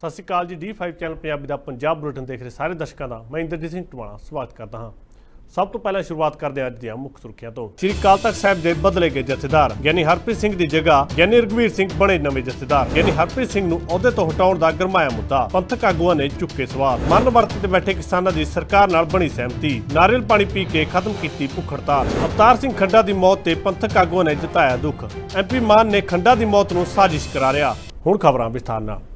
ਸਤਿ ਸ਼੍ਰੀ ਅਕਾਲ ਜੀ D5 ਚੈਨਲ ਪੰਜਾਬੀ ਦਾ ਪੰਜਾਬ ਬੁਲੇਟਿਨ ਦੇਖ ਰਹੇ ਸਾਰੇ ਦਰਸ਼ਕਾਂ ਦਾ। ਮੈਂ ਇੰਦਰਜੀਤ ਸਿੰਘ ਟਵਾਣਾ, ਸਵਾਗਤ ਕਰਦਾ ਹਾਂ। ਸਭ ਤੋਂ ਪਹਿਲਾਂ ਸ਼ੁਰੂਆਤ ਕਰਦੇ ਹਾਂ ਅੱਜ ਦੀਆਂ ਮੁੱਖ ਸੁਰਖੀਆਂ ਤੋਂ। ਸ੍ਰੀ ਅਕਾਲ ਤਖਤ ਸਾਹਿਬ ਦੇ ਬਦਲੇ ਗਏ ਜਥੇਦਾਰ ਗਿਆਨੀ ਹਰਪ੍ਰੀਤ ਸਿੰਘ ਦੀ ਜਗ੍ਹਾ, ਯਾਨੀ ਰਘਵੀਰ ਸਿੰਘ ਬਣੇ ਨਵੇਂ ਜਥੇਦਾਰ ਗਿਆਨੀ ਹਰਪ੍ਰੀਤ ਸਿੰਘ ਨੂੰ ਅਹੁਦੇ ਤੋਂ ਹਟਾਉਣ ਦਾ ਗਰਮਾਇਆ ਮੁੱਦਾ, ਪੰਥਕ ਆਗੂਆਂ ਨੇ ਚੁੱਕੇ ਸਵਾਲ। ਮਰਨ ਵਰਤ ਤੇ ਬੈਠੇ ਕਿਸਾਨਾਂ ਦੀ ਸਰਕਾਰ ਨਾਲ ਬਣੀ ਸਹਿਮਤੀ, ਨਾਰੀਅਲ ਪਾਣੀ ਪੀ ਕੇ ਖਤਮ ਕੀਤੀ ਭੁੱਖ ਹੜਤਾਲ। ਅਵਤਾਰ ਸਿੰਘ ਖੰਡਾ ਦੀ ਮੌਤ ਤੇ ਪੰਥਕ ਆਗੂਆਂ ਨੇ ਜਤਾਇਆ ਦੁੱਖ। ਐਮਪੀ ਮਾਨ ਨੇ ਖੰਡਾ ਦੀ ਮੌਤ ਨੂੰ ਸਾਜ਼ਿਸ਼ ਕਰਾਰਿਆ ਹੁਣ ਖਬਰਾਂ ਵਿਸਥਾਰ ਨਾਲ।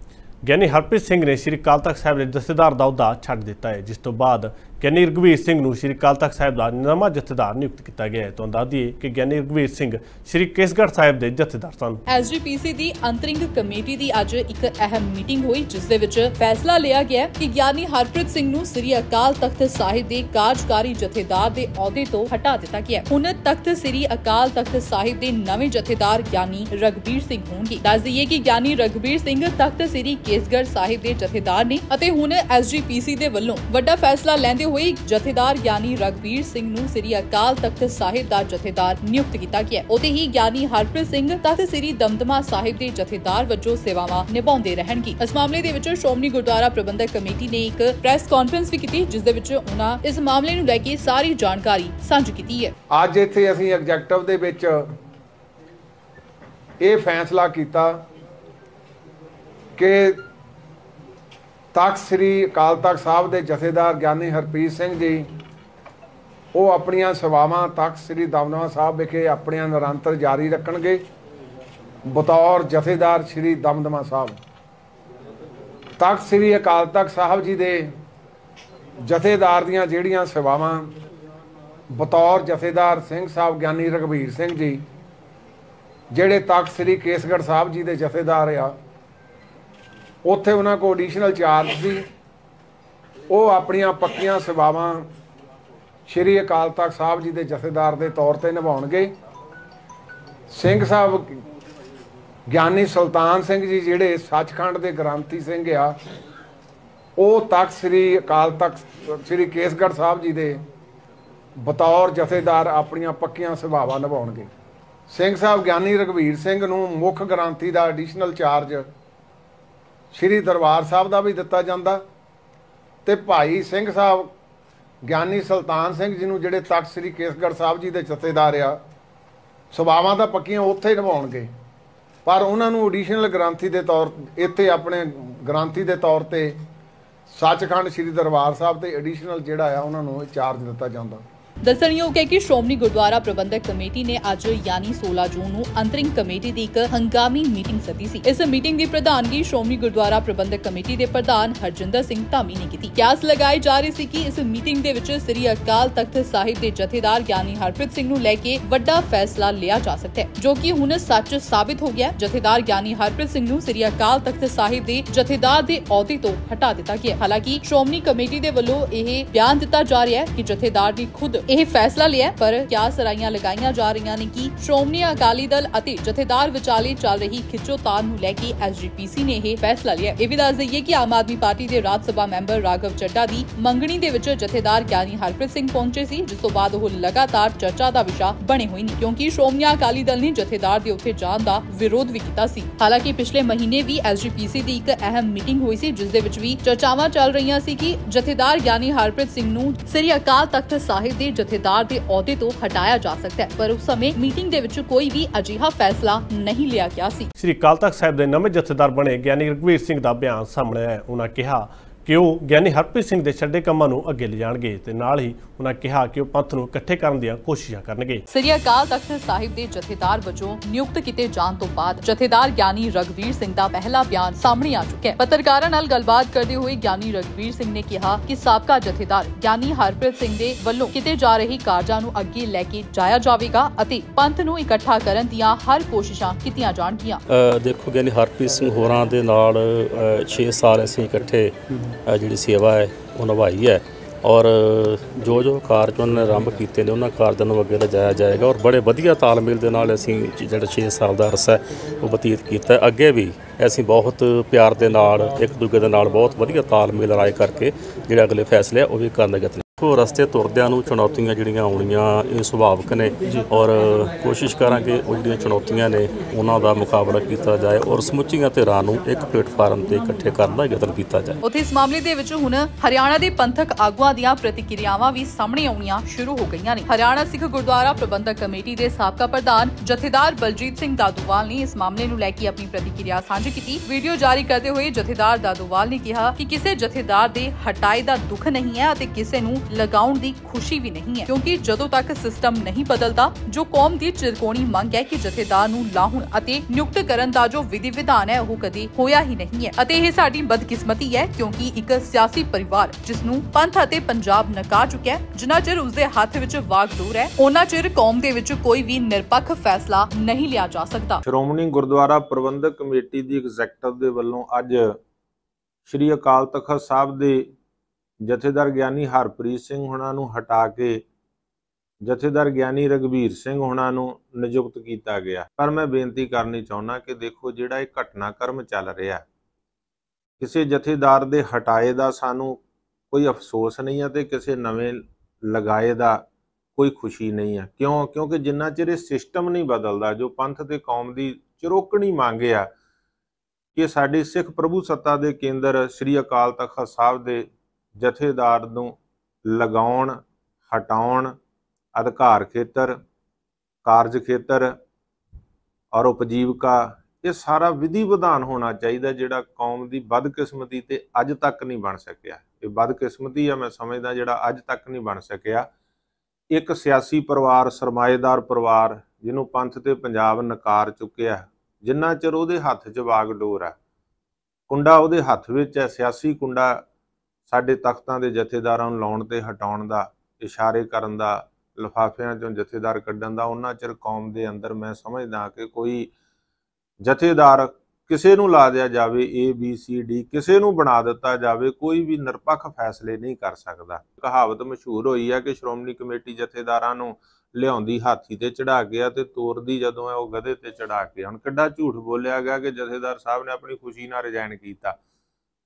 ਗਿਆਨੀ ਹਰਪ੍ਰੀਤ ਸਿੰਘ ਨੇ ਸ੍ਰੀ ਅਕਾਲ ਤਖਤ ਸਾਹਿਬ ਦੇ ਜਥੇਦਾਰ ਦਾ ਅਹੁਦਾ ਛੱਡ ਦਿੱਤਾ ਹੈ, ਜਿਸ ਤੋਂ ਬਾਅਦ ਗਿਆਨੀ ਰਘਵੀਰ ਸਿੰਘ ਨੂੰ ਸ੍ਰੀ ਅਕਾਲ ਤਖਤ ਸਾਹਿਬ ਦਾ ਨਵਾਂ ਜਥੇਦਾਰ ਨਿਯੁਕਤ ਕੀਤਾ ਗਿਆ ਹੈ। ਤੋਂ ਦੱਸ ਕਿ ਗਿਆਨੀ ਰਘਵੀਰ ਸਿੰਘ ਸ੍ਰੀ ਕੇਸਗੜ੍ਹ ਸਾਹਿਬ ਦੇ ਜਥੇਦਾਰ ਸਨ। ਐਸਜੀਪੀਸੀ ਦੀ ਅੰਤਰਿੰਗ ਕਮੇਟੀ ਦੀ ਅੱਜ ਇੱਕ ਅਹਿਮ ਮੀਟਿੰਗ ਹੋਈ, ਜਿਸ ਦੇ ਵਿੱਚ ਫੈਸਲਾ ਲਿਆ ਗਿਆ ਕਿ ਗਿਆਨੀ ਹਰਪ੍ਰੀਤ ਸਿੰਘ ਨੂੰ ਸ੍ਰੀ ਅਕਾਲ ਤਖਤ ਸਾਹਿਬ ਦੇ ਕਾਰਜਕਾਰੀ ਜਥੇਦਾਰ ਦੇ ਅਹੁਦੇ ਤੋਂ ਹਟਾ ਦਿੱਤਾ ਗਿਆ ਹੁਣ ਤਖਤ ਸ੍ਰੀ ਅਕਾਲ ਤਖਤ ਸਾਹਿਬ ਦੇ ਨਵੇਂ ਜਥੇਦਾਰ ਗਿਆਨੀ ਰਗਬੀਰ ਸਿੰਘ ਹੋਣਗੇ। ਦੱਸ ਦਈਏ ਕਿ ਗਿਆਨੀ ਰਗਬੀਰ ਸਿੰਘ ਤਖਤ ਸ੍ਰੀ ਕੇਸਗੜ੍ਹ ਸਾਹਿਬ ਦੇ ਜਥੇਦਾਰ ਨੇ ਅਤੇ ਹੁਣ ਐਸਜੀਪੀਸੀ ਦੇ ਵੱਲੋਂ ਵੱਡਾ ਫੈਸਲਾ ਲੈਂਦੇ ਹੋਏ ਜਥੇਦਾਰ ਗਿਆਨੀ ਰਗਬੀਰ ਸਿੰਘ ਨੂੰ ਸ੍ਰੀ ਅਕਾਲ ਤਖਤ ਸਾਹਿਬ ਦਾ ਜਥੇਦਾਰ ਨਿਯੁਕਤ ਕੀਤਾ ਗਿਆ ਹੈ। ਉਹਦੇ ਹੀ ਗਿਆਨੀ ਹਰਪ੍ਰੀਤ ਸਿੰਘ ਤਖਤ ਸ੍ਰੀ ਦਮਦਮਾ ਸਾਹਿਬ ਦੇ ਜਥੇਦਾਰ ਵਜੋਂ ਸੇਵਾਵਾਂ ਨਿਭਾਉਂਦੇ ਰਹਿਣਗੇ ਇਸ ਮਾਮਲੇ ਦੇ ਵਿੱਚ ਸ਼੍ਰੋਮਣੀ ਗੁਰਦੁਆਰਾ ਪ੍ਰਬੰਧਕ ਕਮੇਟੀ ਨੇ ਇੱਕ ਪ੍ਰੈਸ ਕਾਨਫਰੰਸ ਵੀ ਕੀਤੀ, ਜਿਸ ਦੇ ਵਿੱਚ ਉਹਨਾਂ ਇਸ ਮਾਮਲੇ ਨੂੰ ਲੈ ਕੇ ਸਾਰੀ ਜਾਣਕਾਰੀ ਸਾਂਝੀ ਕੀਤੀ ਹੈ ਅੱਜ ਇੱਥੇ ਅਸੀਂ ਐਗਜੈਕਟਿਵ ਦੇ ਵਿੱਚ ਇਹ ਫੈਸਲਾ ਕੀਤਾ ਕਿ ਤਖਤ ਸ੍ਰੀ ਅਕਾਲ ਤਖਤ ਸਾਹਿਬ ਦੇ ਜਥੇਦਾਰ ਗਿਆਨੀ ਹਰਪ੍ਰੀਤ ਸਿੰਘ ਜੀ, ਉਹ ਆਪਣੀਆਂ ਸੇਵਾਵਾਂ ਤਖਤ ਸ੍ਰੀ ਦਮਦਮਾ ਸਾਹਿਬ ਵਿਖੇ ਆਪਣੀਆਂ ਨਿਰੰਤਰ ਜਾਰੀ ਰੱਖਣਗੇ। ਬਤੌਰ ਜਥੇਦਾਰ ਸ੍ਰੀ ਦਮਦਮਾ ਸਾਹਿਬ। ਤਖਤ ਸ੍ਰੀ ਅਕਾਲ ਤਖਤ ਸਾਹਿਬ ਜੀ ਦੇ ਜਥੇਦਾਰ ਦੀਆਂ ਜਿਹੜੀਆਂ ਸੇਵਾਵਾਂ, ਬਤੌਰ ਜਥੇਦਾਰ ਸਿੰਘ ਸਾਹਿਬ ਗਿਆਨੀ ਰਘਬੀਰ ਸਿੰਘ ਜੀ, ਜਿਹੜੇ ਤਖਤ ਸ੍ਰੀ ਕੇਸਗੜ੍ਹ ਸਾਹਿਬ ਜੀ ਦੇ ਜਥੇਦਾਰ ਆ ਉੱਥੇ ਉਹਨਾਂ ਕੋਲ ਐਡੀਸ਼ਨਲ ਚਾਰਜ ਸੀ। ਉਹ ਆਪਣੀਆਂ ਪੱਕੀਆਂ ਸੇਵਾਵਾਂ ਸ੍ਰੀ ਅਕਾਲ ਤਖਤ ਸਾਹਿਬ ਜੀ ਦੇ ਜਥੇਦਾਰ ਦੇ ਤੌਰ ਤੇ ਨਿਭਾਉਣਗੇ। ਸਿੰਘ ਸਾਹਿਬ ਗਿਆਨੀ ਸੁਲਤਾਨ ਸਿੰਘ ਜੀ ਜਿਹੜੇ ਸੱਚਖੰਡ ਦੇ ਗ੍ਰੰਥੀ ਸਿੰਘ ਆ, ਉਹ ਤਖਤ ਸ੍ਰੀ ਅਕਾਲ ਤਖਤ ਸ੍ਰੀ ਕੇਸਗੜ੍ਹ ਸਾਹਿਬ ਜੀ ਦੇ ਬਤੌਰ ਜਥੇਦਾਰ ਆਪਣੀਆਂ ਪੱਕੀਆਂ ਸੇਵਾਵਾਂ ਨਿਭਾਉਣਗੇ। ਸਿੰਘ ਸਾਹਿਬ ਗਿਆਨੀ ਰਘਵੀਰ ਸਿੰਘ ਨੂੰ ਮੁੱਖ ਗ੍ਰੰਥੀ ਦਾ ਐਡੀਸ਼ਨਲ ਚਾਰਜ ਸ੍ਰੀ ਦਰਬਾਰ ਸਾਹਿਬ ਦਾ ਵੀ ਦਿੱਤਾ ਜਾਂਦਾ। ਤੇ ਭਾਈ ਸਿੰਘ ਸਾਹਿਬ, ਗਿਆਨੀ ਸੁਲਤਾਨ ਸਿੰਘ ਜੀ ਨੂੰ ਜਿਹੜੇ ਤਖਤ ਸ੍ਰੀ ਕੇਸਗੜ੍ਹ ਸਾਹਿਬ ਜੀ ਦੇ ਜਥੇਦਾਰ ਆ, ਸੁਭਾਵਾਂ ਤਾਂ ਪੱਕੀਆਂ ਉੱਥੇ ਹੀ ਨਿਭਾਉਣਗੇ। ਪਰ ਉਹਨਾਂ ਨੂੰ ਐਡੀਸ਼ਨਲ ਗ੍ਰੰਥੀ ਦੇ ਤੌਰ, ਇੱਥੇ ਆਪਣੇ ਗ੍ਰੰਥੀ ਦੇ ਤੌਰ ਤੇ ਸੱਚਖੰਡ ਸ੍ਰੀ ਦਰਬਾਰ ਸਾਹਿਬ ਤੇ ਐਡੀਸ਼ਨਲ ਜਿਹੜਾ ਆ, ਉਹਨਾਂ ਨੂੰ ਇਹ ਚਾਰਜ ਦਿੱਤਾ ਜਾਂਦਾ। ਦੱਸਣਯੋਗ ਹੈ ਕਿ ਸ਼੍ਰੋਮਣੀ ਗੁਰਦੁਆਰਾ ਪ੍ਰਬੰਧਕ ਕਮੇਟੀ ਨੇ ਅੱਜ ਯਾਨੀ 16 ਜੂਨ ਨੂੰ ਅੰਤਰਿੰਗ ਕਮੇਟੀ ਦੀ ਇੱਕ ਹੰਗਾਮੀ ਮੀਟਿੰਗ ਸੱਦੀ ਸੀ। ਇਸ ਮੀਟਿੰਗ ਦੀ ਪ੍ਰਧਾਨਗੀ ਸ਼੍ਰੋਮਣੀ ਗੁਰਦੁਆਰਾ ਪ੍ਰਬੰਧਕ ਕਮੇਟੀ ਦੇ ਪ੍ਰਧਾਨ ਹਰਜਿੰਦਰ ਸਿੰਘ ਧਾਮੀ ਨੇ ਕੀਤੀ। ਕਿਆਸ ਲਗਾਈ ਜਾ ਰਹੀ ਸੀ ਕਿ ਇਸ ਮੀਟਿੰਗ ਦੇ ਵਿੱਚ ਸ੍ਰੀ ਅਕਾਲ ਤਖਤ ਸਾਹਿਬ ਦੇ ਜਥੇਦਾਰ ਗਿਆਨੀ ਹਰਪ੍ਰੀਤ ਸਿੰਘ ਨੂੰ ਲੈ ਕੇ ਵੱਡਾ ਫੈਸਲਾ ਲਿਆ ਜਾ ਸਕਦਾ ਹੈ, ਜੋ ਕਿ ਹੁਣ ਸੱਚ ਸਾਬਿਤ ਹੋ ਗਿਆ ਹੈ। ਜਥੇਦਾਰ ਗਿਆਨੀ ਹਰਪ੍ਰੀਤ ਸਿੰਘ ਨੂੰ ਸ੍ਰੀ ਅਕਾਲ ਤਖਤ ਸਾਹਿਬ ਦੇ ਜਥੇਦਾਰ ਦੇ ਅਹੁਦੇ ਤੋਂ ਹਟਾ ਦਿੱਤਾ ਗਿਆ ਹਾਲਾਂਕਿ ਸ਼੍ਰੋਮਣੀ ਕਮੇਟੀ ਦੇ ਵੱਲੋਂ ਇਹ ਬਿਆਨ ਦਿੱਤਾ ਜਾ ਰਿਹਾ ਹੈ ਕਿ ਜਥੇਦਾਰ ਦੀ ਖੁਦ ਇਹ ਫੈਸਲਾ ਲਿਆ ਪਰ ਕਿਆ ਸਰਾਈਆਂ ਲਗਾਈਆਂ ਜਾ ਰਹੀਆਂ ਨੇ ਕਿ ਸ਼੍ਰੋਮਣੀ ਅਕਾਲੀ ਦਲ ਅਤੇ ਜਥੇਦਾਰ ਵਿਚਾਲੇ ਚੱਲ ਰਹੀ ਖਿੱਚੋਤਾਣ ਨੂੰ ਲੈ ਕੇ ਐਸਜੀਪੀਸੀ ਨੇ ਇਹ ਫੈਸਲਾ ਲਿਆ ਇਹ ਵੀ ਦੱਸ ਦਈਏ ਕਿ ਆਮ ਆਦਮੀ ਪਾਰਟੀ ਦੇ ਰਾਜ ਸਭਾ ਮੈਂਬਰ ਰਾਘਵ ਚੱਡਾ ਦੀ ਮੰਗਣੀ ਦੇ ਵਿੱਚ ਜਥੇਦਾਰ ਗਿਆਨੀ ਹਰਪ੍ਰੀਤ ਸਿੰਘ ਪਹੁੰਚੇ ਸੀ, ਜਿਸ ਤੋਂ ਬਾਅਦ ਉਹ ਲਗਾਤਾਰ ਚਰਚਾ ਦਾ ਵਿਸ਼ਾ ਬਣੇ ਹੋਏ ਨੇ, ਕਿਉਂਕਿ ਸ਼੍ਰੋਮਣੀ ਅਕਾਲੀ ਦਲ ਨੇ ਜਥੇਦਾਰ ਦੇ ਉੱਥੇ ਜਾਣ ਦਾ ਵਿਰੋਧ ਵੀ ਕੀਤਾ ਸੀ। ਹਾਲਾਂਕਿ ਪਿਛਲੇ ਮਹੀਨੇ ਵੀ ਐਸਜੀਪੀਸੀ ਦੀ ਇੱਕ ਅਹਿਮ ਮੀਟਿੰਗ ਹੋਈ ਸੀ, ਜਿਸ ਦੇ ਵਿੱਚ ਵੀ ਚਰਚਾਵਾਂ ਚੱਲ ਰਹੀਆਂ ਸੀ ਕਿ ਜਥੇਦਾਰ ਗਿਆਨੀ ਹਰਪ੍ਰੀਤ ਸਿੰਘ ਨੂੰ ਸ੍ਰੀ ਅਕਾਲ ਤਖਤ ਸਾਹਿਬ ਦੇ ਜਥੇਦਾਰ ਦੇ ਅਹੁਦੇ ਤੋਂ ਹਟਾਇਆ ਜਾ ਸਕਦਾ ਹੈ, ਪਰ ਉਸ ਸਮੇਂ ਮੀਟਿੰਗ ਦੇ ਵਿੱਚ ਕੋਈ ਵੀ ਅਜਿਹਾ ਫੈਸਲਾ ਨਹੀਂ ਲਿਆ ਗਿਆ ਸੀ। ਸ੍ਰੀ ਅਕਾਲ ਤਖਤ ਸਾਹਿਬ ਦੇ ਨਵੇਂ ਜਥੇਦਾਰ ਬਣੇ ਗਿਆਨੀ ਰਘਵੀਰ ਸਿੰਘ ਦਾ ਬਿਆਨ ਸਾਹਮਣੇ ਆਇਆ। ਉਹਨਾਂ ਕਿਹਾ ਕਿ ਉਹ ਗਿਆਨੀ ਹਰਪ੍ਰੀਤ ਸਿੰਘ ਦੇ ਛੱਡੇ ਕੰਮਾਂ ਨੂੰ ਅੱਗੇ ਲਿਜਾਣਗੇ ਤੇ ਨਾਲ ਹੀ ਉਹਨਾਂ ਕਿਹਾ ਕਿ ਉਹ ਪੰਥ ਨੂੰ ਇਕੱਠੇ ਕਰਨ ਦੀਆਂ ਕੋਸ਼ਿਸ਼ਾਂ ਕਰਨਗੇ। ਸ੍ਰੀ ਅਕਾਲ ਤਖਤ ਸਾਹਿਬ ਦੇ ਜਥੇਦਾਰ ਵਜੋਂ ਨਿਯੁਕਤ ਕੀਤੇ ਜਾਣ ਤੋਂ ਬਾਅਦ ਜਥੇਦਾਰ ਗਿਆਨੀ ਰਗਵੀਰ ਸਿੰਘ ਦਾ ਪਹਿਲਾ ਬਿਆਨ ਸਾਹਮਣੇ ਆ ਚੁੱਕਾ ਹੈ। ਪੱਤਰਕਾਰਾਂ ਨਾਲ ਗੱਲਬਾਤ ਕਰਦੇ ਹੋਏ ਗਿਆਨੀ ਰਗਵੀਰ ਸਿੰਘ ਨੇ ਕਿਹਾ ਕਿ ਸਾਬਕਾ ਜਥੇਦਾਰ ਗਿਆਨੀ ਹਰਪ੍ਰੀਤ ਸਿੰਘ ਦੇ ਵੱਲੋਂ ਕੀਤੇ ਜਾ ਰਹੇ ਕਾਰਜਾਂ ਨੂੰ ਅੱਗੇ ਲੈ ਕੇ ਜਾਇਆ ਜਾਵੇਗਾ ਅਤੇ ਪੰਥ ਨੂੰ ਇਕੱਠਾ ਕਰਨ ਦੀਆਂ ਹਰ ਕੋਸ਼ਿਸ਼ਾਂ ਕੀਤੀਆਂ ਜਾਣਗੀਆਂ। ਅ, ਦੇਖੋ ਗਿਆਨੀ ਹਰਪ੍ਰੀਤ ਸਿੰਘ ਹੋਰਾਂ ਦੇ ਨਾਲ 6 ਸਾਲ ਅਸੀਂ ਇਕੱਠੇ ਜਿਹੜੀ ਸੇਵਾ ਹੈ ਉਹ ਨਿਭਾਈ ਹੈ। ਔਰ ਜੋ ਜੋ ਕਾਰਜ ਉਹਨਾਂ ਨੇ ਆਰੰਭ ਕੀਤੇ ਨੇ, ਉਹਨਾਂ ਕਾਰਜਾਂ ਨੂੰ ਅੱਗੇ ਲਿਜਾਇਆ ਜਾਏਗਾ ਔਰ ਬੜੇ ਵਧੀਆ ਤਾਲਮੇਲ ਦੇ ਨਾਲ ਅਸੀਂ ਜਿਹੜਾ 6 ਸਾਲ ਦਾ ਅਰਸਾ ਉਹ ਬਤੀਤ ਕੀਤਾ ਅੱਗੇ ਵੀ ਅਸੀਂ ਬਹੁਤ ਪਿਆਰ ਦੇ ਨਾਲ, ਇੱਕ ਦੂਜੇ ਦੇ ਨਾਲ ਬਹੁਤ ਵਧੀਆ ਤਾਲਮੇਲ ਰਾਏ ਕਰਕੇ ਜਿਹੜੇ ਅਗਲੇ ਫੈਸਲੇ ਆ, ਉਹ ਵੀ ਕਰਨ ਦੇ ਯਤਨ ਦੇਖੋ ਰਸਤੇ ਤੁਰਦਿਆਂ ਨੂੰ ਚੁਣੌਤੀਆਂ ਜਿਹੜੀਆਂ ਆਉਣੀਆਂ ਇਹ ਸੁਭਾਵਿਕ ਨੇ ਔਰ ਕੋਸ਼ਿਸ਼ ਕਰਾਂਗੇ ਉਹ ਜਿਹੜੀਆਂ ਚੁਣੌਤੀਆਂ ਨੇ ਉਹਨਾਂ ਦਾ ਮੁਕਾਬਲਾ ਕੀਤਾ ਜਾਏ ਔਰ ਸਮੁੱਚੀਆਂ ਧਿਰਾਂ ਨੂੰ ਇੱਕ ਪਲੇਟਫਾਰਮ ਤੇ ਇਕੱਠੇ ਕਰਨ ਦਾ ਯਤਨ ਕੀਤਾ ਜਾਏ। ਉੱਥੇ ਇਸ ਮਾਮਲੇ ਦੇ ਵਿੱਚ ਹੁਣ ਹਰਿਆਣਾ ਦੇ ਪੰਥਕ ਆਗੂਆਂ ਦੀਆਂ ਪ੍ਰਤੀਕਿਰਿਆਵਾਂ ਵੀ ਸਾਹਮਣੇ ਆਉਣੀਆਂ ਸ਼ੁਰੂ ਹੋ ਗਈਆਂ ਨੇ। ਹਰਿਆਣਾ ਸਿੱਖ ਗੁਰਦੁਆਰਾ ਪ੍ਰਬੰਧਕ ਕਮੇਟੀ ਦੇ ਸਾਬਕਾ ਪ੍ਰਧਾਨ ਜਥੇਦਾਰ ਬਲਜੀਤ ਸਿੰਘ ਦਾਦੂਵਾਲ ਨੇ ਇਸ ਮਾਮਲੇ ਨੂੰ ਲੈ ਕੇ ਆਪਣੀ ਪ੍ਰਤੀਕਿਰਿਆ ਸਾਂਝੀ ਕੀਤੀ। ਵੀਡੀਓ ਜਾਰੀ ਕਰਦੇ ਹੋਏ ਜਥੇਦਾਰ ਦਾਦੂਵਾਲ ਨੇ ਕਿਹਾ ਕਿ ਕਿਸੇ ਜਥੇਦਾਰ ਦੇ ਹਟਾਏ ਦਾ ਦੁੱਖ ਨਹੀਂ ਹੈ ਅਤੇ ਕਿਸੇ ਨੂੰ ਲਗਾਉਣ ਦੀ ਖੁਸ਼ੀ ਵੀ ਨਹੀਂ ਹੈ। ਕਿਉਂਕਿ ਜਦੋਂ ਤੱਕ ਸਿਸਟਮ ਨਹੀਂ ਬਦਲਦਾ, ਜੋ ਕੌਮ ਦੀ ਚਿਰਕੋਣੀ ਮੰਗ ਹੈ ਕਿ ਜਥੇਦਾਰ ਨੂੰ ਲਾਹੁਣ ਅਤੇ ਨਿਯੁਕਤ ਕਰਨ ਦਾ ਜੋ ਵਿਧੀ ਵਿਧਾਨ ਹੈ, ਉਹ ਕਦੇ ਹੋਇਆ ਹੀ ਨਹੀਂ ਹੈ। ਅਤੇ ਇਹ ਸਾਡੀ ਬਦਕਿਸਮਤੀ ਹੈ, ਕਿਉਂਕਿ ਇੱਕ ਸਿਆਸੀ ਪਰਿਵਾਰ, ਜਿਸ ਨੂੰ ਪੰਥ ਅਤੇ ਪੰਜਾਬ ਨਕਾਰ ਚੁੱਕਿਆ ਹੈ, ਜਿੰਨਾ ਚਿਰ ਉਸਦੇ ਹੱਥ ਵਿੱਚ ਵਾਗਡੋਰ ਹੈ ਉਹਨਾਂ ਚਿਰ ਕੌਮ ਦੇ ਵਿੱਚ ਕੋਈ ਵੀ ਨਿਰਪੱਖ ਫੈਸਲਾ ਨਹੀਂ ਲਿਆ ਜਾ ਸਕਦਾ। ਸ਼੍ਰੋਮਣੀ ਗੁਰਦੁਆਰਾ ਪ੍ਰਬੰਧਕ ਕਮੇਟੀ ਦੀ ਐਗਜ਼ੈਕਟਿਵ ਦੇ ਵੱਲੋਂ ਅੱਜ ਸ੍ਰੀ ਅਕਾਲ ਤਖਤ ਸਾਹਿਬ ਦੇ ਜਥੇਦਾਰ ਗਿਆਨੀ ਹਰਪ੍ਰੀਤ ਸਿੰਘ ਹੁਣਾਂ ਨੂੰ ਹਟਾ ਕੇ ਜਥੇਦਾਰ ਗਿਆਨੀ ਰਗਵੀਰ ਸਿੰਘ ਹੁਣਾਂ ਨੂੰ ਨਿਯੁਕਤ ਕੀਤਾ ਗਿਆ। ਪਰ ਮੈਂ ਬੇਨਤੀ ਕਰਨੀ ਚਾਹੁੰਦਾ ਕਿ ਦੇਖੋ ਜਿਹੜਾ ਇਹ ਘਟਨਾਕ੍ਰਮ ਚੱਲ ਰਿਹਾ ਕਿਸੇ ਜਥੇਦਾਰ ਦੇ ਹਟਾਏ ਦਾ ਸਾਨੂੰ ਕੋਈ ਅਫਸੋਸ ਨਹੀਂ ਹੈ ਤੇ ਕਿਸੇ ਨਵੇਂ ਲਗਾਏ ਦਾ ਕੋਈ ਖੁਸ਼ੀ ਨਹੀਂ ਹੈ। ਕਿਉਂ? ਕਿਉਂਕਿ ਜਿੰਨਾ ਚਿਰ ਇਹ ਸਿਸਟਮ ਨਹੀਂ ਬਦਲਦਾ, ਜੋ ਪੰਥ ਤੇ ਕੌਮ ਦੀ ਚਿਰੋਕਣੀ ਮੰਗ ਆ, ਕਿ ਸਾਡੀ ਸਿੱਖ ਪ੍ਰਭੂ ਸੱਤਾ ਦੇ ਕੇਂਦਰ ਸ੍ਰੀ ਅਕਾਲ ਤਖਤ ਸਾਹਿਬ ਦੇ ਜਥੇਦਾਰ ਨੂੰ ਲਗਾਉਣ, ਹਟਾਉਣ, ਅਧਿਕਾਰ ਖੇਤਰ, ਕਾਰਜ ਖੇਤਰ, ਔਰ ਉਪਜੀਵਕਾ, ਇਹ ਸਾਰਾ ਵਿਧੀ ਵਿਧਾਨ ਹੋਣਾ ਚਾਹੀਦਾ ਜਿਹੜਾ ਕੌਮ ਦੀ ਬਦਕਿਸਮਤੀ ਤੇ ਅੱਜ ਤੱਕ ਨਹੀਂ ਬਣ ਸਕਿਆ। ਇਹ ਬਦਕਿਸਮਤੀ ਆ, ਮੈਂ ਸਮਝਦਾ ਜਿਹੜਾ ਅੱਜ ਤੱਕ ਨਹੀਂ ਬਣ ਸਕਿਆ। ਇੱਕ ਸਿਆਸੀ ਪਰਿਵਾਰ, ਸਰਮਾਏਦਾਰ ਪਰਿਵਾਰ, ਜਿਹਨੂੰ ਪੰਥ ਤੇ ਪੰਜਾਬ ਨਕਾਰ ਚੁੱਕਿਆ ਜਿੰਨਾ ਚਿਰ ਉਹਦੇ ਹੱਥ 'ਚ ਵਾਗਡੋਰ ਹੈ। ਕੁੰਡਾ ਉਹਦੇ ਹੱਥ ਵਿੱਚ ਹੈ, ਸਿਆਸੀ ਕੁੰਡਾ ਸਾਡੇ ਤਖਤਾਂ ਦੇ ਜਥੇਦਾਰਾਂ ਨੂੰ ਲਾਉਣ ਤੇ ਹਟਾਉਣ ਦਾ, ਇਸ਼ਾਰੇ ਕਰਨ ਦਾ, ਲਿਫਾਫਿਆਂ ਚੋਂ ਜਥੇਦਾਰ ਕੱਢਣ ਦਾ, ਉਹਨਾਂ ਚਿਰ ਕੌਮ ਦੇ ਅੰਦਰ ਮੈਂ ਸਮਝਦਾ ਕਿ ਕੋਈ ਜਥੇਦਾਰ ਕਿਸੇ ਨੂੰ ਲਾ ਦਿਆ ਜਾਵੇ A, B, C, D, ਕਿਸੇ ਨੂੰ ਬਣਾ ਦਿੱਤਾ ਜਾਵੇ, ਕੋਈ ਵੀ ਨਿਰਪੱਖ ਫੈਸਲੇ ਨਹੀਂ ਕਰ ਸਕਦਾ। ਕਹਾਵਤ ਮਸ਼ਹੂਰ ਹੋਈ ਹੈ ਕਿ ਸ਼੍ਰੋਮਣੀ ਕਮੇਟੀ ਜਥੇਦਾਰਾਂ ਨੂੰ ਲਿਆਉਂਦੀ ਹਾਥੀ ਤੇ ਚੜਾ ਗਿਆ ਤੇ ਤੋਰਦੀ ਜਦੋਂ ਹੈ ਉਹ ਗਧੇ ਤੇ ਚੜਾ ਕੇ। ਹੁਣ ਕਿੱਡਾ ਝੂਠ ਬੋਲਿਆ ਗਿਆ ਕਿ ਜਥੇਦਾਰ ਸਾਹਿਬ ਨੇ ਆਪਣੀ ਖੁਸ਼ੀ ਨਾਲ ਰਿਜ਼ਾਈਨ ਕੀਤਾ।